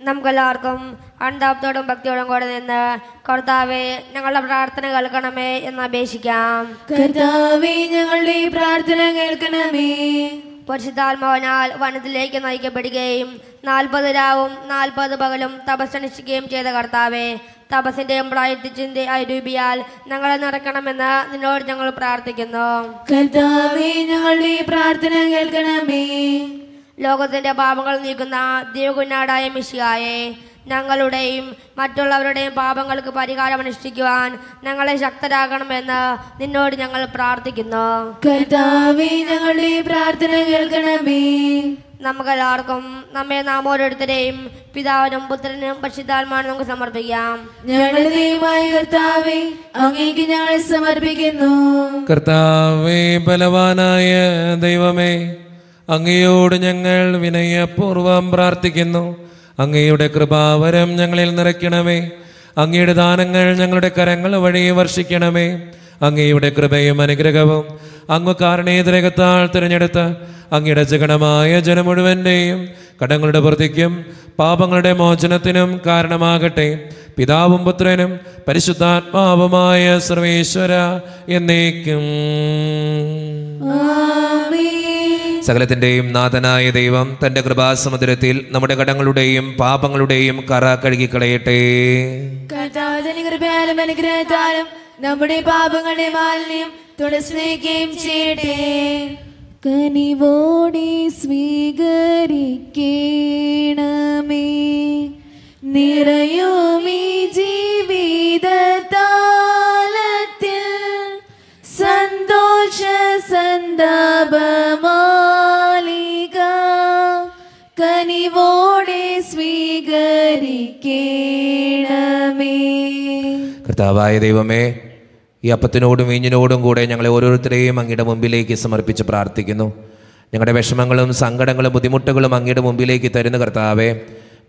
നമുക്കെല്ലാവർക്കും അണ്ടാപത്തോടും ഭക്തിയോടും കൂടെ നിന്ന് കർത്താവെ ഞങ്ങളുടെ പ്രാർത്ഥന കേൾക്കണമേ എന്ന് അപേക്ഷിക്കാം. കർത്താവേ ഞങ്ങളുടെ പ്രാർത്ഥന കേൾക്കണമേ. പരിശുദ്ധാത്മാവിനാൽ വനത്തിലേക്ക് നയിക്കപ്പെടുകയും നാൽപ്പത് രാവും നാൽപ്പത് പകലും തപസ്സനുഷ്ഠിക്കുകയും ചെയ്ത കർത്താവെ തപസ്സിന്റെയും പ്രായത്തിച്ചിന്റെ അരൂപിയാൽ ഞങ്ങളെ നടക്കണമെന്ന് നിന്നോട് ഞങ്ങൾ പ്രാർത്ഥിക്കുന്നു. കർത്താവേ ഞങ്ങളുടെ പ്രാർത്ഥന കേൾക്കണമേ. ലോകത്തിന്റെ പാപങ്ങൾ നീക്കുന്ന ദൈവകുഞ്ഞാടായ മിശിയായെ ഞങ്ങളുടെയും മറ്റുള്ളവരുടെയും പാപങ്ങൾക്ക് പരിഹാരം അനുഷ്ഠിക്കുവാൻ ഞങ്ങളെ ശക്തരാകണമെന്ന് നിന്നോട് ഞങ്ങൾ പ്രാർത്ഥിക്കുന്നു. കർത്താവേ ഞങ്ങളുടെ പ്രാർത്ഥന കേൾക്കണമേ. നമുക്കെല്ലാവർക്കും നമ്മെ നാം ഓരോരുത്തരെയും പിതാവിനും പുത്രനും പരിശുദ്ധാത്മാവിനും നമുക്ക് സമർപ്പിക്കാം. കർത്താവേ അങ്ങേക്ക് ഞങ്ങൾ സമർപ്പിക്കുന്നു. കർത്താവേ ബലവാനായ ദൈവമേ അങ്ങയോട് ഞങ്ങൾ വിനയപൂർവം പ്രാർത്ഥിക്കുന്നു. അങ്ങയുടെ കൃപാവരം ഞങ്ങളിൽ നിറയ്ക്കണമേ. അങ്ങയുടെ ദാനങ്ങൾ ഞങ്ങളുടെ കരങ്ങൾ വഴി വർഷിക്കണമേ. അങ്ങയുടെ കൃപയും അനുഗ്രഹവും അങ്ങ് കാരണേതരകത്താൽ തിരഞ്ഞെടുത്ത അങ്ങയുടെ ജഗണമായ ജനം മുഴുവന്റെയും കടങ്ങളുടെ വൃത്തിക്കും പാപങ്ങളുടെ മോചനത്തിനും കാരണമാകട്ടെ. പിതാവും പുത്രനും പരിശുദ്ധാത്മാവുമായ സർവേശ്വര എന്നേക്കും. സകലത്തിന്റെയും നാഥനായ ദൈവം തന്റെ കൃപാസമുദ്രത്തിൽ നമ്മുടെ കടങ്ങളുടെയും പാപങ്ങളുടെയും കറ കഴുകിക്കളയട്ടെ. നമ്മുടെ പാപങ്ങളെ മാലിന്യം തുടസ്നേഹിക്കുകയും ചെയ്യട്ടെ. കനിവോടെ സ്വീകരിക്കണമേ. നിറയുമീ ജീവിതത്തിൽ സന്തോഷ സന്താപമാലിക കനിവോടെ സ്വീകരിക്കണമേ. കർത്താവായ ദൈവമേ ഈ അപ്പത്തിനോടും വീഞ്ഞിനോടും കൂടെ ഞങ്ങളെ ഓരോരുത്തരെയും അങ്ങയുടെ മുമ്പിലേക്ക് സമർപ്പിച്ച് പ്രാർത്ഥിക്കുന്നു. ഞങ്ങളുടെ വിഷമങ്ങളും സങ്കടങ്ങളും ബുദ്ധിമുട്ടുകളും അങ്ങയുടെ മുമ്പിലേക്ക് തരുന്ന കർത്താവേ.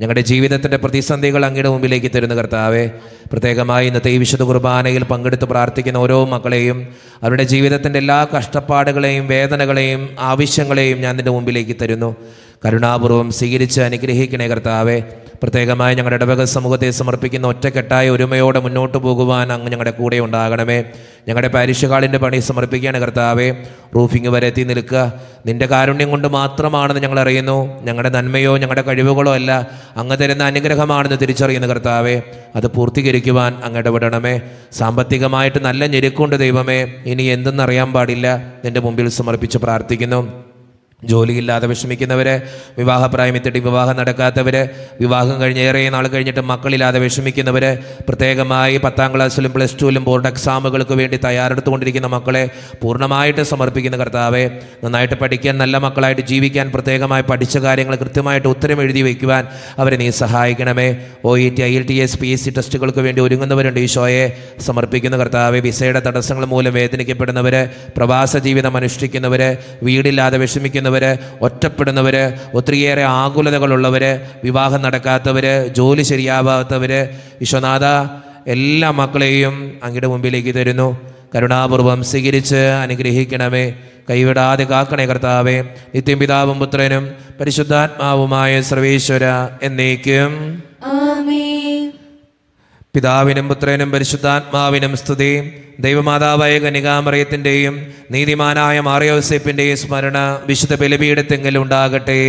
ഞങ്ങളുടെ ജീവിതത്തിന്റെ പ്രതിസന്ധികൾ അങ്ങയുടെ മുമ്പിലേക്ക് തരുന്ന കർത്താവേ. പ്രത്യേകമായി ഇന്നത്തെ ഈ വിശുദ്ധ കുർബാനയിൽ പങ്കെടുത്ത് പ്രാർത്ഥിക്കുന്ന ഓരോ മക്കളെയും അവരുടെ ജീവിതത്തിന്റെ എല്ലാ കഷ്ടപ്പാടുകളെയും വേദനകളെയും ആവശ്യങ്ങളെയും ഞാൻ നിന്റെ മുമ്പിലേക്ക് തരുന്നു. കരുണാപൂർവം സ്വീകരിച്ച് അനുഗ്രഹിക്കണേ കർത്താവെ. പ്രത്യേകമായി ഞങ്ങളുടെ ഇടവക സമൂഹത്തെ സമർപ്പിക്കുന്ന ഒറ്റക്കെട്ടായ ഒരുമയോടെ മുന്നോട്ട് പോകുവാൻ അങ്ങ് ഞങ്ങളുടെ കൂടെ ഉണ്ടാകണമേ. ഞങ്ങളുടെ പാരിഷുകാളിന്റെ പണി സമർപ്പിക്കുകയാണ് കർത്താവെ. റൂഫിംഗ് വരെ എത്തി നിൽക്കുക. നിന്റെ കാരുണ്യം കൊണ്ട് മാത്രമാണെന്ന് ഞങ്ങൾ അറിയുന്നു. ഞങ്ങളുടെ നന്മയോ ഞങ്ങളുടെ കഴിവുകളോ അല്ല അങ്ങ് തരുന്ന അനുഗ്രഹമാണെന്ന് തിരിച്ചറിയുന്ന കർത്താവെ. അത് പൂർത്തീകരിക്കുവാൻ അങ്ങ് ഇടപെടണമേ. സാമ്പത്തികമായിട്ട് നല്ല ഞെരുക്കുണ്ട് ദൈവമേ. ഇനി എന്തെന്നറിയാൻ പാടില്ല. നിന്റെ മുമ്പിൽ സമർപ്പിച്ച് പ്രാർത്ഥിക്കുന്നു. ജോലിയില്ലാതെ വിഷമിക്കുന്നവര് വിവാഹപ്രായമെത്തിയിട്ട് വിവാഹം നടക്കാത്തവര് വിവാഹം കഴിഞ്ഞ് ഏറെ നാൾ കഴിഞ്ഞിട്ട് മക്കളില്ലാതെ വിഷമിക്കുന്നവര് പ്രത്യേകമായി പത്താം ക്ലാസ്സിലും പ്ലസ് ടുവിലും ബോർഡ് എക്സാമുകൾക്ക് വേണ്ടി തയ്യാറെടുത്തുകൊണ്ടിരിക്കുന്ന മക്കളെ പൂർണമായിട്ട് സമർപ്പിക്കുന്ന കർത്താവെ നന്നായിട്ട് പഠിക്കാൻ നല്ല മക്കളായിട്ട് ജീവിക്കാൻ പ്രത്യേകമായി പഠിച്ച കാര്യങ്ങൾ കൃത്യമായിട്ട് ഉത്തരം എഴുതി വയ്ക്കുവാൻ അവരെ നീ സഹായിക്കണമേ. O E T I L T S P S C ടെസ്റ്റുകൾക്ക് വേണ്ടി ഒരുങ്ങുന്നവരുണ്ട് ഈശോയെ സമർപ്പിക്കുന്ന കർത്താവെ വിസയുടെ തടസ്സങ്ങൾ മൂലം വേദനിക്കപ്പെടുന്നവര് പ്രവാസ ജീവിതം അനുഷ്ഠിക്കുന്നവര് വീടില്ലാതെ വിഷമിക്കുന്നവര് ഒറ്റപ്പെടുന്നവർ ഒത്തിരിയേറെ ആകുലതകളുള്ളവർ വിവാഹം നടക്കാത്തവർ ജോലി ശരിയാവാത്തവർ വിശ്വനാഥ എല്ലാ മക്കളെയും അങ്ങയുടെ മുമ്പിലേക്ക് തരുന്നു. കരുണാപൂർവം സ്വീകരിച്ച് അനുഗ്രഹിക്കണമേ. കൈവിടാതെ കാക്കണേ കർത്താവേ. നിത്യം പിതാവും പുത്രനും പരിശുദ്ധാത്മാവുമായ സർവേശ്വര എന്നേക്കും. ആമേൻ. പിതാവിനും പുത്രനും പരിശുദ്ധാത്മാവിനും സ്തുതി. ദൈവമാതാവായ കനികാമറിയത്തിന്റെയും നീതിമാനായ മാറിയോസെപ്പിന്റെയും സ്മരണ വിശുദ്ധ ബലിപീഠത്തെങ്കിൽ ഉണ്ടാകട്ടെ.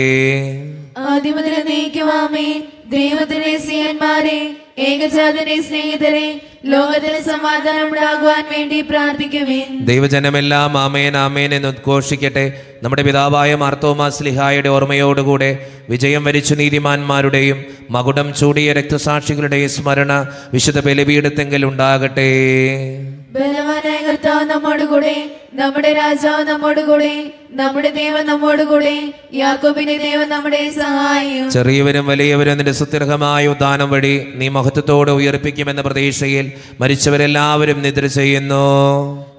ആദ്യം മുതൽ നീക്കുവാമേ ദൈവത്തിന്റെ സ്നേഹന്മാരെ ഏകജാതന്റെ സ്നേഹിതരെ ലോകത്തിന് സമാധാനം ഉണ്ടാകുവാൻ വേണ്ടി പ്രാർത്ഥിക്കുവിൻ. ദൈവജനമെല്ലാം ആമേൻ ആമേൻ എന്ന് ഉദ്ഘോഷിക്കട്ടെ. നമ്മുടെ പിതാവായ മാർത്തോമാ സ്ലിഹായുടെ ഓർമ്മയോടുകൂടെ വിജയം വരിച്ചു നീതിമാന്മാരുടെയും മകുടം ചൂടിയ രക്തസാക്ഷികളുടെയും സ്മരണ വിശുദ്ധ ബലിപീഠത്തെങ്കിൽ ഉണ്ടാകട്ടെ. ബലവാനായ കർത്താവ് നമ്മോടുകൂടെ നമ്മുടെ രാജാവ് നമ്മോടുകൂടെ നമ്മുടെ ദൈവം നമ്മോടുകൂടെ യാക്കോബിന്റെ ദൈവം നമ്മുടെ സഹായം ചെറിയവരും വലിയവരും നിന്റെ സുത്യർഹമായ ഉദാനം വഴി നീ മഹത്വത്തോടെ ഉയർപ്പിക്കുമെന്ന പ്രതീക്ഷയിൽ മരിച്ചവരെല്ലാവരും നിദ്ര ചെയ്യുന്നു.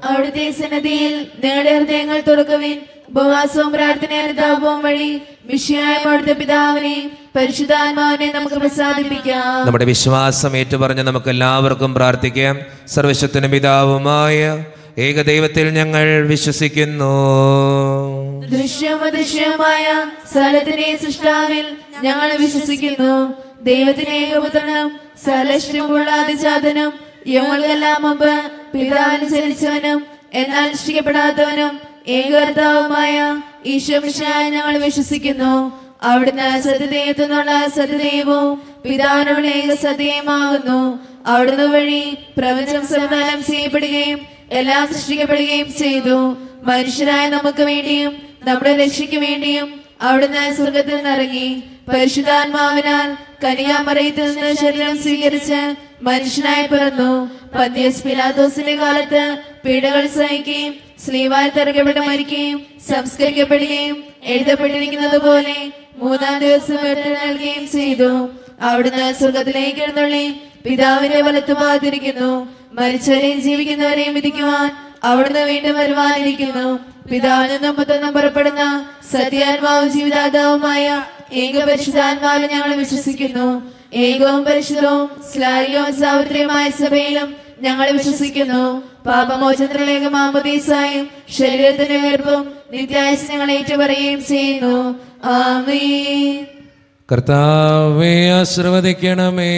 അവിടുത്തെ സന്നദ്ധിയിൽ നിങ്ങളുടെ ഹൃദയങ്ങൾ തുറക്കുവിൻ. ഉപവാസവും പ്രാർത്ഥന അനുതാപവും വഴി വിഷയായ അവിടുത്തെ പിതാവിനെ പരിശുദ്ധാത്മാവിനെ നമുക്ക് പ്രസാദിപ്പിക്കാം. നമ്മുടെ വിശ്വാസം ഏറ്റുപറഞ്ഞ് നമുക്ക് എല്ലാവർക്കും പ്രാർത്ഥിക്കാം. സർവശക്തനും പിതാവുമായ ഏകദൈവത്തിൽ ഞങ്ങൾ വിശ്വസിക്കുന്നു. ദൃശ്യമദൃശ്യമായ സ്ഥലത്തിനെ സൃഷ്ടാവിൽ ഞങ്ങൾ വിശ്വസിക്കുന്നു. ദൈവത്തിനെ ഏകപുത്രനും സലശ്രമുള്ള അതിജാതനും യവങ്ങൾക്കെല്ലാം മുമ്പ് പിതാവിന് ജനിച്ചവനും എന്നാൽ സൃഷ്ടിക്കപ്പെടാത്തവനും ഏകർത്താവുമായ ഈശ്വരനായി ഞങ്ങൾ വിശ്വസിക്കുന്നു. അവിടുന്ന് സത്യദൈവത്തിനുള്ള സത്യദൈവവും പിതാവിനുള്ള ഏക സത്യമാകുന്നു അവിടുന്ന് വഴി പ്രപഞ്ചം സംവിധാനം ചെയ്യപ്പെടുകയും എല്ലാം സൃഷ്ടിക്കപ്പെടുകയും ചെയ്തു. മനുഷ്യരായ നമുക്ക് വേണ്ടിയും നമ്മുടെ രക്ഷയ്ക്ക് വേണ്ടിയും അവിടുന്ന് സ്വർഗത്തിൽ നിന്നിറങ്ങി. പരിശുദ്ധാത്മാവിനാൽ കനിയാമറയത്തിൽ നിന്ന് ശരീരം സ്വീകരിച്ച് മനുഷ്യനായി പിറന്നു. പന്തിയസ് പിലാദോസിന്റെ കാലത്ത് പീഡകൾ സഹിക്കുകയും സ്ലീവാൽ തിറക്കപ്പെട്ട് മരിക്കുകയും സംസ്കരിക്കപ്പെടുകയും എഴുതപ്പെട്ടിരിക്കുന്നത് പോലെ മൂന്നാം ദിവസം നൽകുകയും ചെയ്തു. അവിടുന്ന് സ്വർഗത്തിലേക്ക് എഴുന്നള്ളി പിതാവിനെ വലത്തു പാതിരിക്കുന്നു. മരിച്ചവരെയും ജീവിക്കുന്നവരെയും വിധിക്കുവാൻ അവിടുന്ന് വീണ്ടും വരുവാനിരിക്കുന്നു. പിതാവിൽ നിന്നും പുത്രനും പുറപ്പെടുന്ന സത്യാത്മാവും ജീവിതാതാവുമായ ഏക പരിശുദ്ധാത്മാവിൽ ഞങ്ങൾ വിശ്വസിക്കുന്നു. ഏകവും പരിശുദ്ധവും സ്ലാരികവും സാവിത്രിയുമായ സഭയിലും ഞങ്ങൾ വിശ്വസിക്കുന്നു. പാപമോചനത്തിലേക്ക് മാമതീസായും ശരീരത്തിന്റെ നിത്യാസ് ഞങ്ങൾ ഏറ്റുപറയുകയും ചെയ്യുന്നു. കർത്താവെ ആശീർവദിക്കണമേ.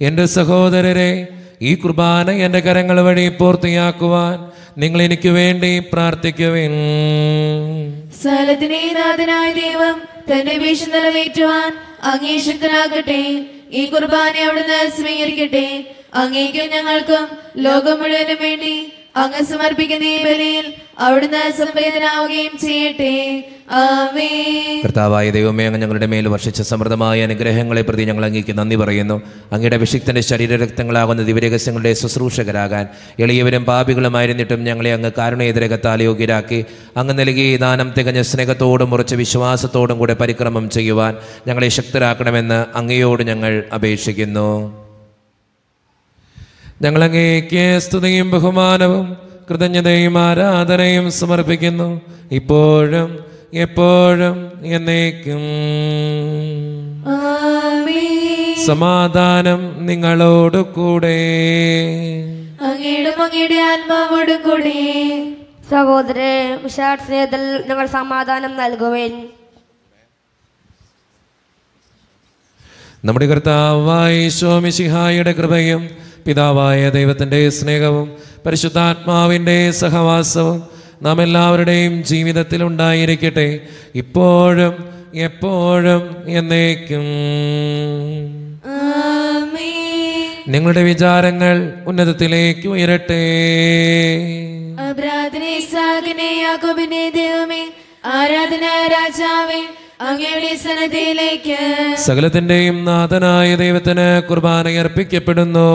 എന്റെ സഹോദരരെ ഈ കുർബാന എന്റെ കരങ്ങൾ വഴി പൂർത്തിയാക്കുവാൻ നിങ്ങൾ എനിക്ക് വേണ്ടി പ്രാർത്ഥിക്കുവിൻ. സ്ഥലത്തിനെ നാഥനായ ദൈവം തന്റെ ഭീഷ നിറവേറ്റുവാൻ അങ്ങേ ശക്തനാകട്ടെ. ഈ കുർബാന അവിടുന്ന് സ്വീകരിക്കട്ടെ. അങ്ങേക്കും ഞങ്ങൾക്കും ലോകം മുഴുവനും വേണ്ടി അങ്ങ് സമർപ്പിക്കുന്ന ഈ ബലിയിൽ അവിടുന്ന് സംവേദനാവുകയും ചെയ്യട്ടെ. കർത്താവായ ദൈവമേ അങ്ങ് ഞങ്ങളുടെ മേൽ വർഷിച്ച സമൃദ്ധമായ അനുഗ്രഹങ്ങളെ പ്രതി ഞങ്ങൾ അങ്ങേക്ക് നന്ദി പറയുന്നു. അങ്ങയുടെ അഭിഷിക്തന്റെ ശരീരരക്തങ്ങളാകുന്ന ദിവരഹസ്യങ്ങളുടെ ശുശ്രൂഷകരാകാൻ എളിയവരും പാപികളുമായിരുന്നിട്ടും ഞങ്ങളെ അങ്ങ് കാരുണേതരകത്താൽ യോഗ്യരാക്കി അങ്ങ് നൽകിയ ദാനം തികഞ്ഞ സ്നേഹത്തോടും ഉറച്ച വിശ്വാസത്തോടും കൂടെ പരിക്രമം ചെയ്യുവാൻ ഞങ്ങളെ ശക്തരാക്കണമെന്ന് അങ്ങയോട് ഞങ്ങൾ അപേക്ഷിക്കുന്നു. ഞങ്ങളങ്ങേക്ക് സ്തുതിയും ബഹുമാനവും കൃതജ്ഞതയും ആരാധനയും സമർപ്പിക്കുന്നു. ഇപ്പോഴും എപ്പോഴും എന്നേക്കും. സമാധാനം നിങ്ങളോട് കൂടെ. സഹോദരേ വിശാൽ സ്നേഹത്തിൽ ഞങ്ങൾ സമാധാനം നൽകുവേൻ. നമ്മുടെ കർത്താവായി ശോമിഷിഹായുടെ കൃപയും പിതാവായ ദൈവത്തിന്റെ സ്നേഹവും പരിശുദ്ധാത്മാവിന്റെ സഹവാസവും നാം എല്ലാവരുടെയും ജീവിതത്തിൽ ഉണ്ടായിരിക്കട്ടെ. ഇപ്പോഴും എപ്പോഴും എന്നേക്കും. നിങ്ങളുടെ വിചാരങ്ങൾ ഉന്നതത്തിലേക്ക് ഉയരട്ടെ. അബ്രാധനെ സാഗനെ യാക്കോബിനെ ദൈവമേ ആരാധന രാജാവേ സകലത്തിന്റെയും നാഥനായ ദൈവത്തിന് കുർബാന അർപ്പിക്കപ്പെടുന്നു.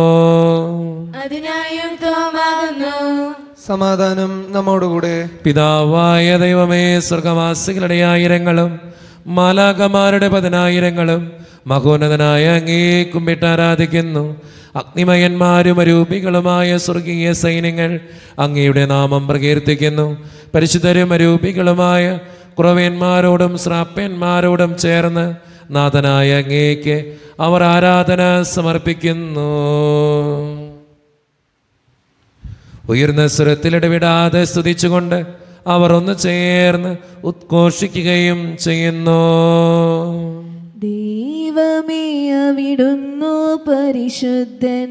അതിനായും തോമാകുന്നു. സമാധാനം നമ്മോടുകൂടെ. പിതാവായ ദൈവമേ സ്വർഗവാസികളുടെ ആയിരങ്ങളും മാലാകമാരുടെ പതിനായിരങ്ങളും മഹോന്നതനായ അങ്ങേ കുമ്പിട്ട് ആരാധിക്കുന്നു. അഗ്നിമയന്മാരും അരൂപികളുമായ സ്വർഗീയ സൈന്യങ്ങൾ അങ്ങയുടെ നാമം പ്രകീർത്തിക്കുന്നു. പരിശുദ്ധരും അരൂപികളുമായ കുറവന്മാരോടും ശ്രാപ്യന്മാരോടും ചേർന്ന് നാഥനായ അങ്ങേക്ക് അവർ ആരാധന സമർപ്പിക്കുന്നു. ഉയർന്ന സ്വരത്തിലിടവിടാതെ സ്തുതിച്ചുകൊണ്ട് അവർ ഒന്ന് ചേർന്ന് ഉദ്ഘോഷിക്കുകയും ചെയ്യുന്നു. ദൈവമേ അവിടുന്നു പരിശുദ്ധൻ.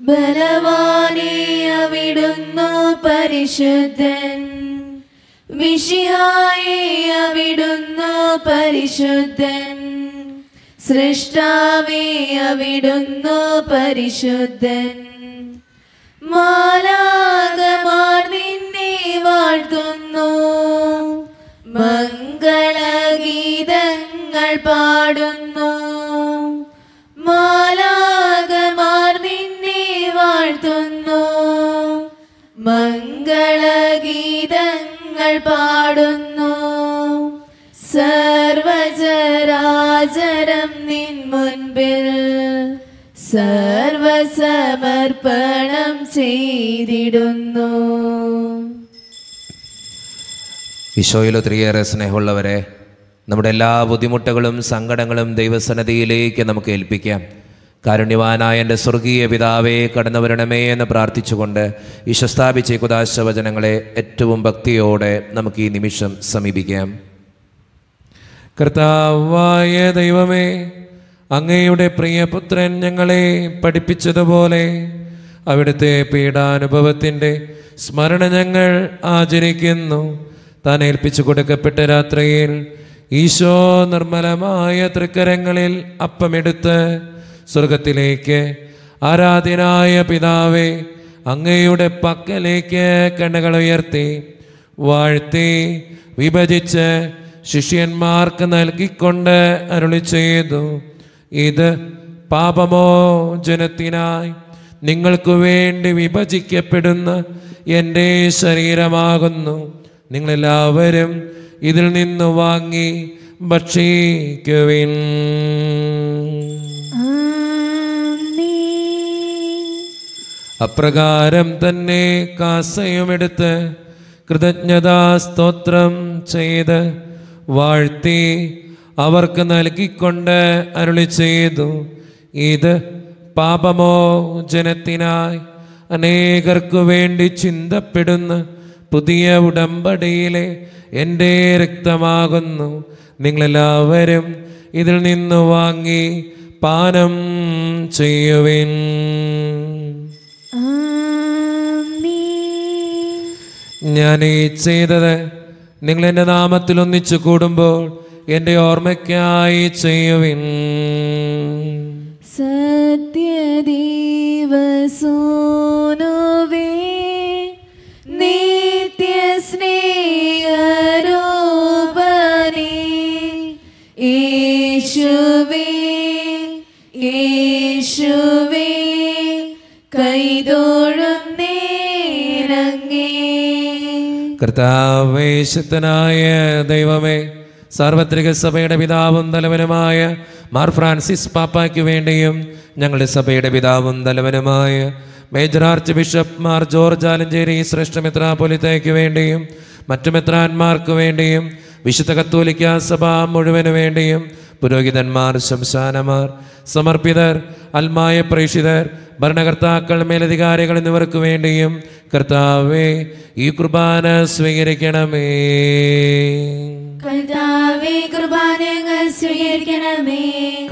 ബലവാനേ അവിടുന്നു പരിശുദ്ധൻ. വിഷിയായേ അവിടുന്നു പരിശുദ്ധൻ. സൃഷ്ടാവേ അവിടുന്നു പരിശുദ്ധൻ. മാലാകമാർ നിന്നെ വാഴ്ത്തുന്നു. മംഗളഗീതങ്ങൾ പാടുന്നു. മാലാകമാർ നിന്നെ വാഴ്ത്തുന്നു. മംഗളഗീതങ്ങൾ പാടുന്നു. സർവചരാചരം നിൻ മുൻപിൽ. സർവസമർപ്പണം ചെയ്തിടുന്നു. ഈശോയിൽ ഒത്തിരിയേറെ സ്നേഹമുള്ളവരെ നമ്മുടെ എല്ലാ ബുദ്ധിമുട്ടുകളും സങ്കടങ്ങളും ദൈവസന്നതിയിലേക്ക് നമുക്ക് ഏൽപ്പിക്കാം. കാരുണ്യവാനായ എന്റെ സ്വർഗീയ പിതാവേ കടന്നു വരണമേ എന്ന് പ്രാർത്ഥിച്ചുകൊണ്ട് വിശ്വസ്ഥാപിച്ച സ്ഥാപിച്ച ഈ കുദാശ വചനങ്ങളെ ഏറ്റവും ഭക്തിയോടെ നമുക്ക് ഈ നിമിഷം സമീപിക്കാം. കർത്താവായ ദൈവമേ അങ്ങയുടെ പ്രിയപുത്രൻ ഞങ്ങളെ പഠിപ്പിച്ചതുപോലെ അവിടുത്തെ പീഡാനുഭവത്തിന്റെ സ്മരണ ഞങ്ങൾ ആചരിക്കുന്നു. താൻ ഏൽപ്പിച്ചു കൊടുക്കപ്പെട്ട രാത്രിയിൽ ഈശോ നിർമ്മലമായ തൃക്കരങ്ങളിൽ അപ്പമെടുത്ത് സ്വർഗത്തിലേക്ക് ആരാധ്യനായ പിതാവേ അങ്ങയുടെ പക്കലേക്ക് കണ്ണുകൾ ഉയർത്തി വാഴ്ത്തി വിഭജിച്ച് ശിഷ്യന്മാർക്ക് നൽകിക്കൊണ്ട് അരുളി ചെയ്തു. ഇത് പാപമോചനത്തിനായി നിങ്ങൾക്ക് വേണ്ടി വിഭജിക്കപ്പെടുന്ന എന്റെ ശരീരമാകുന്നു. നിങ്ങളെല്ലാവരും ഇതിൽ നിന്ന് വാങ്ങി ഭക്ഷിക്കുവിൻ. അപ്രകാരം തന്നെ കാസയുമെടുത്ത് കൃതജ്ഞതാ സ്തോത്രം ചെയ്ത് വാഴ്ത്തി അവർക്ക് നൽകിക്കൊണ്ട് അരുളി ചെയ്തു. ഇത് പാപമോചനത്തിനായി അനേകർക്കു വേണ്ടി ചിന്തപ്പെടുന്ന. പുതിയ ഉടമ്പടിയിലെ എന്റെ രക്തമാകുന്നു. നിങ്ങളെല്ലാവരും ഇതിൽ നിന്ന് വാങ്ങി പാനം ചെയ്യുവിൻ. ഞാൻ ഈ ചെയ്തത് നിങ്ങൾ എന്റെ നാമത്തിൽ ഒന്നിച്ചു കൂടുമ്പോൾ എന്റെ ഓർമ്മയ്ക്കായി ചെയ്യുവിൻ. സത്യദീവസോനുവേ നിത്യസ്നേഹരൂപനേ യേശുവേ യേശുവേ കൈതോഴും നേരങ്ങേ. കർത്താവേശത്തനായ ദൈവമേ സാർവത്രിക സഭയുടെ പിതാവും തലവനുമായ മാർ ഫ്രാൻസിസ് പാപ്പയ്ക്ക് വേണ്ടിയും ഞങ്ങളുടെ സഭയുടെ പിതാവും തലവനുമായ major archbishop Mar George Alencherry ശ്രേഷ്ഠ മെത്രാപൊലിത്തയ്ക്ക് വേണ്ടിയും മറ്റു മെത്രാന്മാർക്ക് വേണ്ടിയും വിശുദ്ധ കത്തോലിക്ക സഭ മുഴുവനു വേണ്ടിയും പുരോഹിതന്മാർ ശംശാനമാർ സമർപ്പിതർ അൽമായ പ്രേക്ഷിതർ ഭരണകർത്താക്കൾ മേലധികാരികൾ എന്നിവർക്ക് വേണ്ടിയും കർത്താവേ ഈ കുർബാന സ്വീകരിക്കണമേ. കർത്താവേ കുർബാനങ്ങൾ സ്വീകരിക്കണമേ.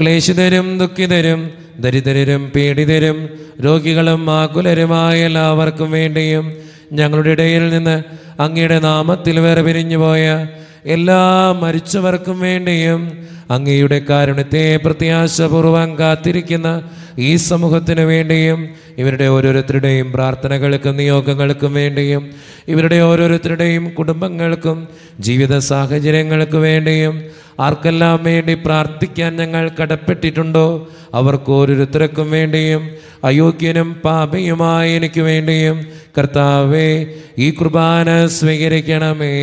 ക്ലേശിതരും ദുഃഖിതരും ദരിദ്രരും പീഡിതരും രോഗികളും ആകുലരുമായ എല്ലാവർക്കും വേണ്ടിയും ഞങ്ങളുടെ ഇടയിൽ നിന്ന് അങ്ങയുടെ നാമത്തിൽ വേറെ പോയ എല്ലാ മരിച്ചവർക്കും വേണ്ടിയും അങ്ങയുടെ കാരുണ്യത്തെ പ്രത്യാശപൂർവം കാത്തിരിക്കുന്ന ഈ സമൂഹത്തിന് വേണ്ടിയും ഇവരുടെ ഓരോരുത്തരുടെയും പ്രാർത്ഥനകൾക്കും നിയോഗങ്ങൾക്കും വേണ്ടിയും ഇവരുടെ ഓരോരുത്തരുടെയും കുടുംബങ്ങൾക്കും ജീവിത സാഹചര്യങ്ങൾക്ക് വേണ്ടിയും ആർക്കെല്ലാം വേണ്ടി പ്രാർത്ഥിക്കാൻ ഞങ്ങൾ കടപ്പെട്ടിട്ടുണ്ടോ? അവർക്ക് ഓരോരുത്തർക്കും വേണ്ടിയും അയോഗ്യനും പാപയുമായ എനിക്ക് വേണ്ടിയും കർത്താവേ ഈ കുർബാന സ്വീകരിക്കണമേ.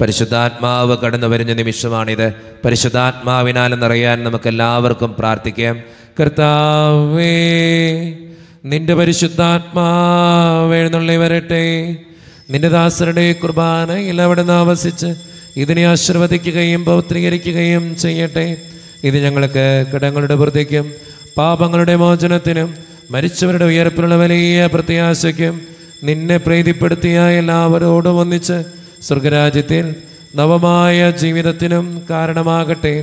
പരിശുദ്ധാത്മാവ് കടന്നു വരുന്ന നിമിഷമാണിത്. പരിശുദ്ധാത്മാവിനാൽ നിറയാൻ നമുക്ക് എല്ലാവർക്കും പ്രാർത്ഥിക്കാം. കർത്താവേ നിന്റെ പരിശുദ്ധാത്മാവ് എഴുന്നള്ളി വരട്ടെ. നിന്റെ ദാസരുടെ അവിടെ നിന്ന് ആവസിച്ച് ഇതിനെ ആശീർവദിക്കുകയും പൗത്രീകരിക്കുകയും ചെയ്യട്ടെ. ഇത് ഞങ്ങൾക്ക് കിടങ്ങളുടെ വൃദ്ധിക്കും പാപങ്ങളുടെ മോചനത്തിനും മരിച്ചവരുടെ ഉയർപ്പിലുള്ള വലിയ പ്രത്യാശയ്ക്കും നിന്നെ പ്രീതിപ്പെടുത്തിയ എല്ലാവരോടും ഒന്നിച്ച് സ്വർഗരാജ്യത്തിൽ നവമായ ജീവിതത്തിനും കാരണമാകട്ടെ.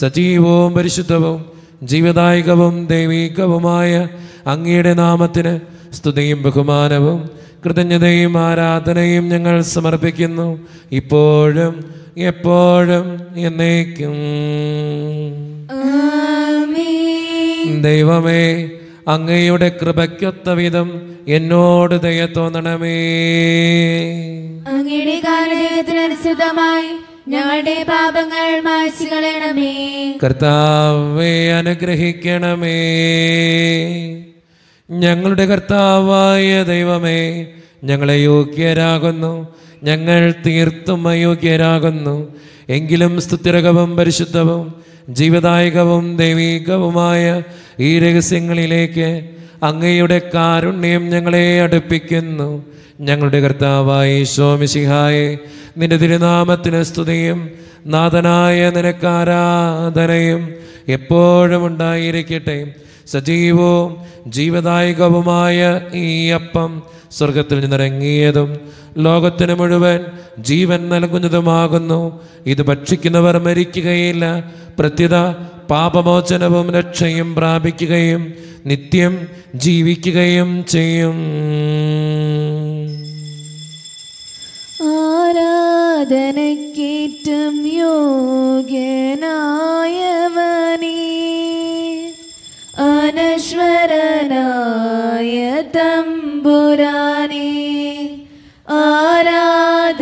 സജീവവും പരിശുദ്ധവും ജീവദായകവും ദൈവീകവുമായ അങ്ങയുടെ നാമത്തിന് സ്തുതിയും ബഹുമാനവും കൃതജ്ഞതയും ആരാധനയും ഞങ്ങൾ സമർപ്പിക്കുന്നു. ഇപ്പോഴും എപ്പോഴും എന്നേക്കും. ദൈവമേ അങ്ങയുടെ കൃപയ്ക്കൊത്ത വിധം എന്നോട് ദയ തോന്നണമേ. അങ്ങയുടെ കാലയത്തിനനുസൃതമായി ഞങ്ങളുടെ പാപങ്ങൾ മായ്ച്ചു കർത്താവെ അനുഗ്രഹിക്കണമേ. ഞങ്ങളുടെ കർത്താവായ ദൈവമേ ഞങ്ങളെ യോഗ്യരാകുന്നു. ഞങ്ങൾ തീർത്തും അയോഗ്യരാകുന്നു. എങ്കിലും സ്തുതിരകവും പരിശുദ്ധവും ജീവദായകവും ദൈവികവുമായ ഈ രഹസ്യങ്ങളിലേക്ക് അങ്ങയുടെ കാരുണ്യം ഞങ്ങളെ അടുപ്പിക്കുന്നു. ഞങ്ങളുടെ കർത്താവായ സോമിസിഹായെ നിന്റെ തിരുനാമത്തിന് സ്തുതിയും നാഥനായ നിനക്കാരാധനയും എപ്പോഴും ഉണ്ടായിരിക്കട്ടെ. സജീവവും ജീവദായകവുമായ ഈ അപ്പം സ്വർഗത്തിൽ നിന്നിറങ്ങിയതും ലോകത്തിന് മുഴുവൻ ജീവൻ നൽകുന്നതുമാകുന്നു. ഇത് ഭക്ഷിക്കുന്നവർ മരിക്കുകയില്ല. പ്രത്യത പാപമോചനവും രക്ഷയും പ്രാപിക്കുകയും നിത്യം ജീവിക്കുകയും ചെയ്യും. ആരാധനക്കേറ്റം യോഗ്യനായവനേ അനശ്വരനായ തമ്പുരാനേ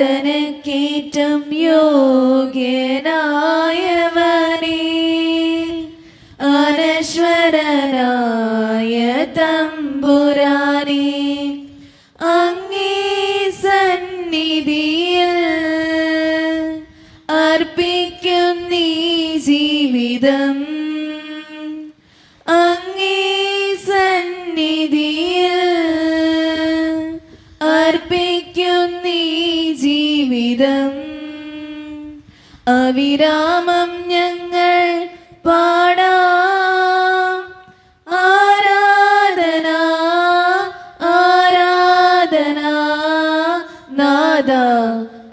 ആരാധനക്കേറ്റം യോഗ്യനായവനേ അനശ്വരനായ തമ്പുരാനേ അങ്ങേ സന്നിധിയിൽ അർപ്പിക്കും നീ ജീവിതം നീ ജീവിതം. അവിരാമം ഞങ്ങൾ പാടാം. ആരാധന ആരാധന. നാദ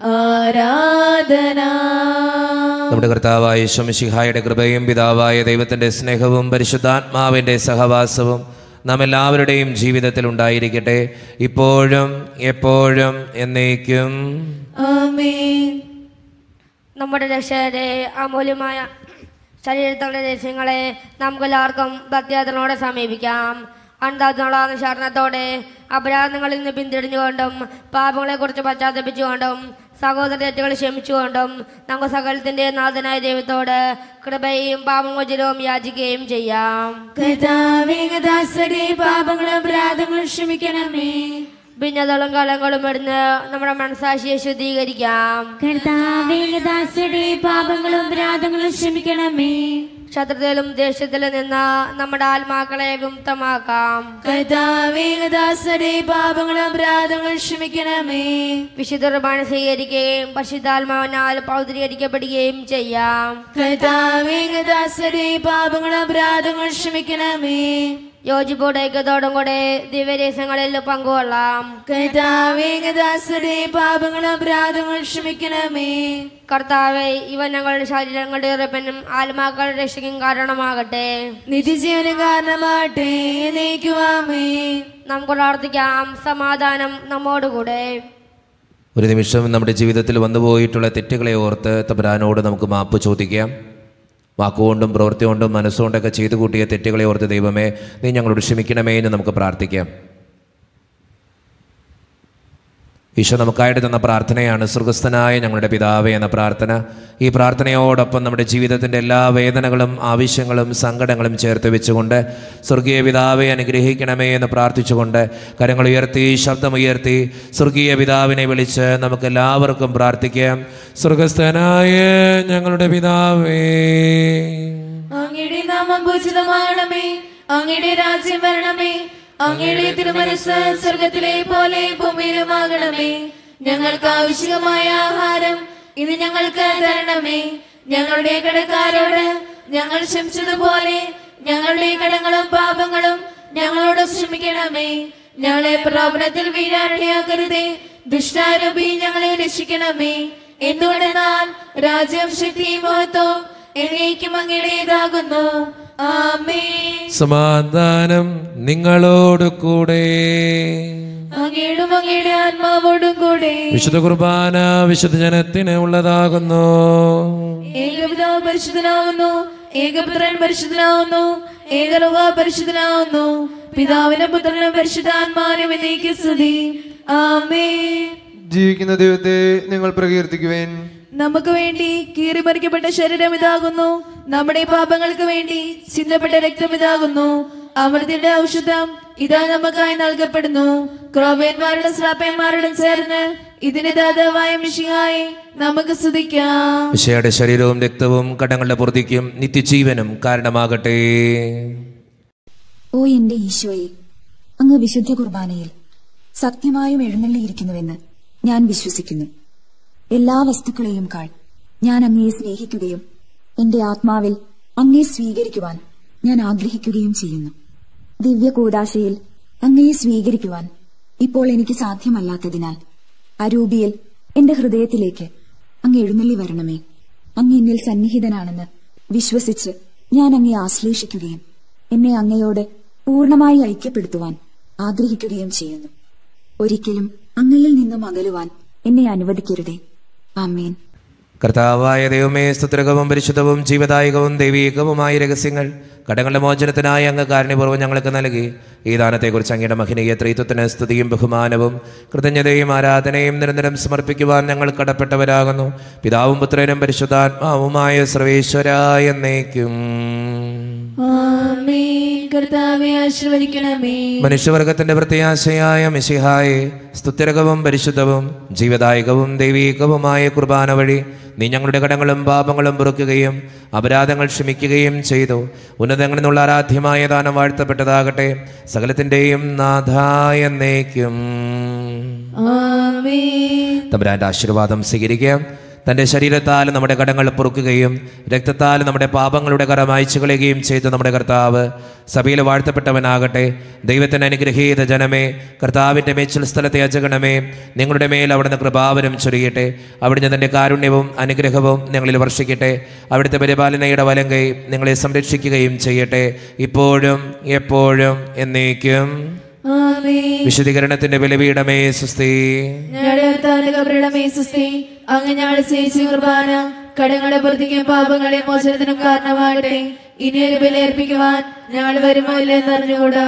ആരാധന. നമ്മുടെ കർത്താവായ ശമശിഹായുടെ കൃപയും പിതാവായ ദൈവത്തിന്റെ സ്നേഹവും പരിശുദ്ധാത്മാവിന്റെ സഹവാസവും നാം എല്ലാവരുടെയും ജീവിതത്തിൽ ഉണ്ടായിരിക്കട്ടെ. ഇപ്പോഴും എപ്പോഴും എന്നേക്കും. നമ്മുടെ രക്ഷകരെ അമൂല്യമായ ശരീരത്തിലുള്ള രഹസ്യങ്ങളെ നമുക്കെല്ലാവർക്കും ഭക്തിയാത്രനോടെ സമീപിക്കാം. അണ്ടാത്തിനുള്ള ശരണത്തോടെ അപരാധങ്ങളിൽ നിന്ന് പിന്തിരിഞ്ഞുകൊണ്ടും പാപങ്ങളെക്കുറിച്ച് പശ്ചാത്തപിച്ചുകൊണ്ടും സഹോദര തെറ്റുകൾ ക്ഷമിച്ചുകൊണ്ടും നമുക്ക് സകലത്തിന്റെ നാഥനായ ദൈവത്തോട് കൃപയും പാപമോചനവും യാചിക്കുകയും ചെയ്യാം. പാപങ്ങളും അപരാധങ്ങളും ക്ഷമിക്കണമേ. ഭിന്നതകളും കലങ്ങളും ഇടുന്ന് നമ്മുടെ മനസാക്ഷിയെ ശുദ്ധീകരിക്കാം. പാപങ്ങളും ക്ഷമിക്കണമേ. ശത്രുതയിലും ദേഷ്യത്തിലും നിന്ന് നമ്മുടെ ആത്മാക്കളെ വിമുക്തമാക്കാം. കർത്താവേ ദാസരുടെ പാപങ്ങളും അപരാധങ്ങളും ക്ഷമിക്കണമേ. വിശുദ്ധ കുർബാന സ്വീകരിക്കുകയും പരിശുദ്ധാത്മാവിനാൽ പൗത്രീകരിക്കപ്പെടുകയും ചെയ്യാം. കർത്താവേ ദാസരുടെ പാപങ്ങളും അപരാധങ്ങളും ക്ഷമിക്കണമേ. യോജിപ്പോടെ ഐക്യത്തോടും കൂടെ ദിവ്യരഹസ്യങ്ങളിൽ പങ്കുകൊള്ളാം. കർത്താവേകദാസരുടെ പാപങ്ങളും അപരാധങ്ങളും ക്ഷമിക്കണമേ. കർത്താവെ ഇവ ഞങ്ങളുടെ ശരീരങ്ങളുടെ ഇറപ്പനും ആത്മാക്കളുടെ രക്ഷയ്ക്കും കാരണമാകട്ടെ. നിത്യജീവനം കാരണമാകട്ടെ നയിക്കുവാമേ നമുക്ക് പ്രാർത്ഥിക്കാം. സമാധാനം നമ്മോടുകൂടെ. ഒരു നിമിഷം നമ്മുടെ ജീവിതത്തിൽ വന്നുപോയിട്ടുള്ള തെറ്റുകളെ ഓർത്ത് തബരാനോട് നമുക്ക് മാപ്പ് ചോദിക്കാം. വാക്കുകൊണ്ടും പ്രവൃത്തി കൊണ്ടും മനസ്സുകൊണ്ടൊക്കെ ചെയ്തു കൂട്ടിയ തെറ്റുകളെ ഓർത്ത് ദൈവമേ നീ ഞങ്ങളോട് ക്ഷമിക്കണമേ എന്ന് നമുക്ക് പ്രാർത്ഥിക്കാം. ഈശോ നമുക്കായിട്ട് തന്ന പ്രാർത്ഥനയാണ്. സ്വർഗസ്ഥനായ ഞങ്ങളുടെ പിതാവേ എന്ന പ്രാർത്ഥന. ഈ പ്രാർത്ഥനയോടൊപ്പം നമ്മുടെ ജീവിതത്തിന്റെ എല്ലാ വേദനകളും ആവശ്യങ്ങളും സങ്കടങ്ങളും ചേർത്ത് വെച്ചുകൊണ്ട് സ്വർഗീയ പിതാവെ അനുഗ്രഹിക്കണമേ എന്ന് പ്രാർത്ഥിച്ചുകൊണ്ട് കരങ്ങൾ ഉയർത്തി ശബ്ദമുയർത്തി സ്വർഗീയ പിതാവിനെ വിളിച്ച് നമുക്ക് എല്ലാവർക്കും പ്രാർത്ഥിക്കാം. സ്വർഗസ്ഥനായ ഞങ്ങളുടെ പിതാവേ. അങ്ങയുടെ നാമം പൂജിതമാകണമേ അങ്ങയുടെ രാജ്യം വരണമേ. അങ്ങയുടെ തിരുമനസ് സ്വർഗത്തിലെ പോലെ ഭൂമിയിലുമാകണമേ. ഞങ്ങൾക്ക് ആവശ്യമായ ആഹാരം ഇത് ഞങ്ങൾക്ക് തരണമേ. ഞങ്ങളുടെ കടക്കാരോട് ഞങ്ങൾ ക്ഷമിച്ചതുപോലെ ഞങ്ങളുടെ കടങ്ങളും പാപങ്ങളും ഞങ്ങളോട് ക്ഷമിക്കണമേ. ഞങ്ങളെ പ്രലോഭനത്തിൽ വീഴാനിടയാക്കരുതേ. ദുഷ്ടാരൂപി ഞങ്ങളെ രക്ഷിക്കണമേ. എന്തുകൊണ്ടെന്നാൽ രാജ്യം ശക്തി മഹത്വം എന്നേക്കും അങ്ങയുടേതാകുന്നു. സമാധാനം നിങ്ങളോട് കൂടെ. വിശുദ്ധ കുർബാന വിശുദ്ധ ജനത്തിന് ഉള്ളതാകുന്നു. ഏകപിതാവ് പരിശുദ്ധനാവുന്നു ഏകപുത്രൻ പരിശുദ്ധനാവുന്നു ഏകലോക പരിശുദ്ധനാവുന്നു പിതാവിനും പുത്രനും പരിശുദ്ധാത്മാനും എന്നേക്ക് സ്തുതി. ആമേ ജീവിക്കുന്ന ദൈവത്തെ നിങ്ങൾ പ്രകീർത്തിക്കുവേൻ. നമുക്ക് വേണ്ടി കീറിമറിക്കപ്പെട്ട ശരീരം ഇതാകുന്നു. നമ്മുടെ പാപങ്ങൾക്ക് വേണ്ടി ചിന്തപ്പെട്ട രക്തം ഇതാകുന്നു. അമൃതിയുടെ ഔഷധം ഇതാ നമുക്കായി നൽകപ്പെടുന്നു. ക്രോവേന്മാരുടെ ശ്രാപ്പന്മാരുടെ ചേർന്ന് ഇതിന് ദാതാവായ മിഷിയായി നമുക്ക് സ്തുതിക്കാം. മിഷയുടെ ശരീരവും രക്തവും കടങ്ങളുടെ പൂർത്തിക്കും നിത്യജീവനും കാരണമാകട്ടെ. ഓ എന്റെ ഈശോയെ അങ്ങ് വിശുദ്ധ കുർബാനയിൽ സത്യമായും എഴുന്നള്ളിയിരിക്കുന്നുവെന്ന് ഞാൻ വിശ്വസിക്കുന്നു. എല്ലാ വസ്തുക്കളെയും കാൾ ഞാൻ അങ്ങയെ സ്നേഹിക്കുകയും എന്റെ ആത്മാവിൽ അങ്ങയെ സ്വീകരിക്കുവാൻ ഞാൻ ആഗ്രഹിക്കുകയും ചെയ്യുന്നു. ദിവ്യ കൂടാശയിൽ അങ്ങയെ സ്വീകരിക്കുവാൻ ഇപ്പോൾ എനിക്ക് സാധ്യമല്ലാത്തതിനാൽ അരൂപിയിൽ എന്റെ ഹൃദയത്തിലേക്ക് അങ്ങ് എഴുന്നള്ളി വരണമേ. അങ്ങ് എന്നിൽ സന്നിഹിതനാണെന്ന് വിശ്വസിച്ച് ഞാൻ അങ്ങയെ ആശ്ലേഷിക്കുകയും എന്നെ അങ്ങയോട് പൂർണമായി ഐക്യപ്പെടുത്തുവാൻ ആഗ്രഹിക്കുകയും ചെയ്യുന്നു. ഒരിക്കലും അങ്ങയിൽ നിന്നും അകലുവാൻ എന്നെ അനുവദിക്കരുതേ. ആമേൻ. കർത്താവായ ദൈവമേ സ്തുത്രകവും പരിശുദ്ധവും ജീവദായകവും ദൈവീകവുമായ രഹസ്യങ്ങൾ കടങ്ങളുടെ മോചനത്തിനായി അങ്ങ് കാരുണ്യപൂർവം ഞങ്ങൾക്ക് നൽകി. ഈ ദാനത്തെക്കുറിച്ച് അങ്ങയുടെ മഹിനീയ ത്രീത്വത്തിന് സ്തുതിയും ബഹുമാനവും കൃതജ്ഞതയും ആരാധനയും നിരന്തരം സമർപ്പിക്കുവാൻ ഞങ്ങൾ കടപ്പെട്ടവരാകുന്നു. പിതാവും പുത്രനും പരിശുദ്ധാത്മാവുമായ സർവേശ്വരായ എന്നേക്കും. മനുഷ്യവർഗത്തിന്റെ പ്രത്യാശയായ മിശിഹായെ സ്തുത്യരകവും പരിശുദ്ധവും ജീവദായകവും ദൈവീകവുമായ കുർബാന വഴി നീ ഞങ്ങളുടെ കടങ്ങളും പാപങ്ങളും പൊറുക്കുകയും അപരാധങ്ങൾ ക്ഷമിക്കുകയും ചെയ്തു. ഉന്നതങ്ങളിൽ നിന്നുള്ള ആരാധ്യമായ ദാനം വാഴ്ത്തപ്പെട്ടതാകട്ടെ. സകലത്തിന്റെയും നാഥായ നയിക്കും തമ്പുരാന്റെ ആശീർവാദം സ്വീകരിക്കാം. തന്റെ ശരീരത്താൽ നമ്മുടെ കടങ്ങൾ പൊറുക്കുകയും രക്തത്താൽ നമ്മുടെ പാപങ്ങളുടെ കരം അയച്ചു കളയുകയും ചെയ്ത നമ്മുടെ കർത്താവ് സഭയിൽ വാഴ്ത്തപ്പെട്ടവനാകട്ടെ. ദൈവത്തിന് അനുഗ്രഹീത ജനമേ കർത്താവിന്റെ മേച്ചിൽ സ്ഥലത്തെ അജഗണമേ നിങ്ങളുടെ മേൽ അവിടുന്ന് കൃപാവനം ചൊരിയട്ടെ. അവിടുന്ന് തന്റെ കാരുണ്യവും അനുഗ്രഹവും നിങ്ങളിൽ വർഷിക്കട്ടെ. അവിടുത്തെ പരിപാലനയുടെ വലങ്കൈ നിങ്ങളെ സംരക്ഷിക്കുകയും ചെയ്യട്ടെ. ഇപ്പോഴും എപ്പോഴും എന്നേക്കും. വിശദീകരണത്തിന്റെ ബലപീഠമേ സുസ്ഥി അങ്ങ് ഞങ്ങളെ സ്നേഹിച്ച കുർബാന കടങ്ങളെ പ്രതിക്കും പാപങ്ങളെ മോചനത്തിനും കാരണമാകട്ടെ. ഇനിയൊരു ഒരു ബലിയർപ്പിക്കുവാൻ ഞങ്ങൾ വരുമോ ഇല്ലെന്ന് അറിഞ്ഞുകൂടാ.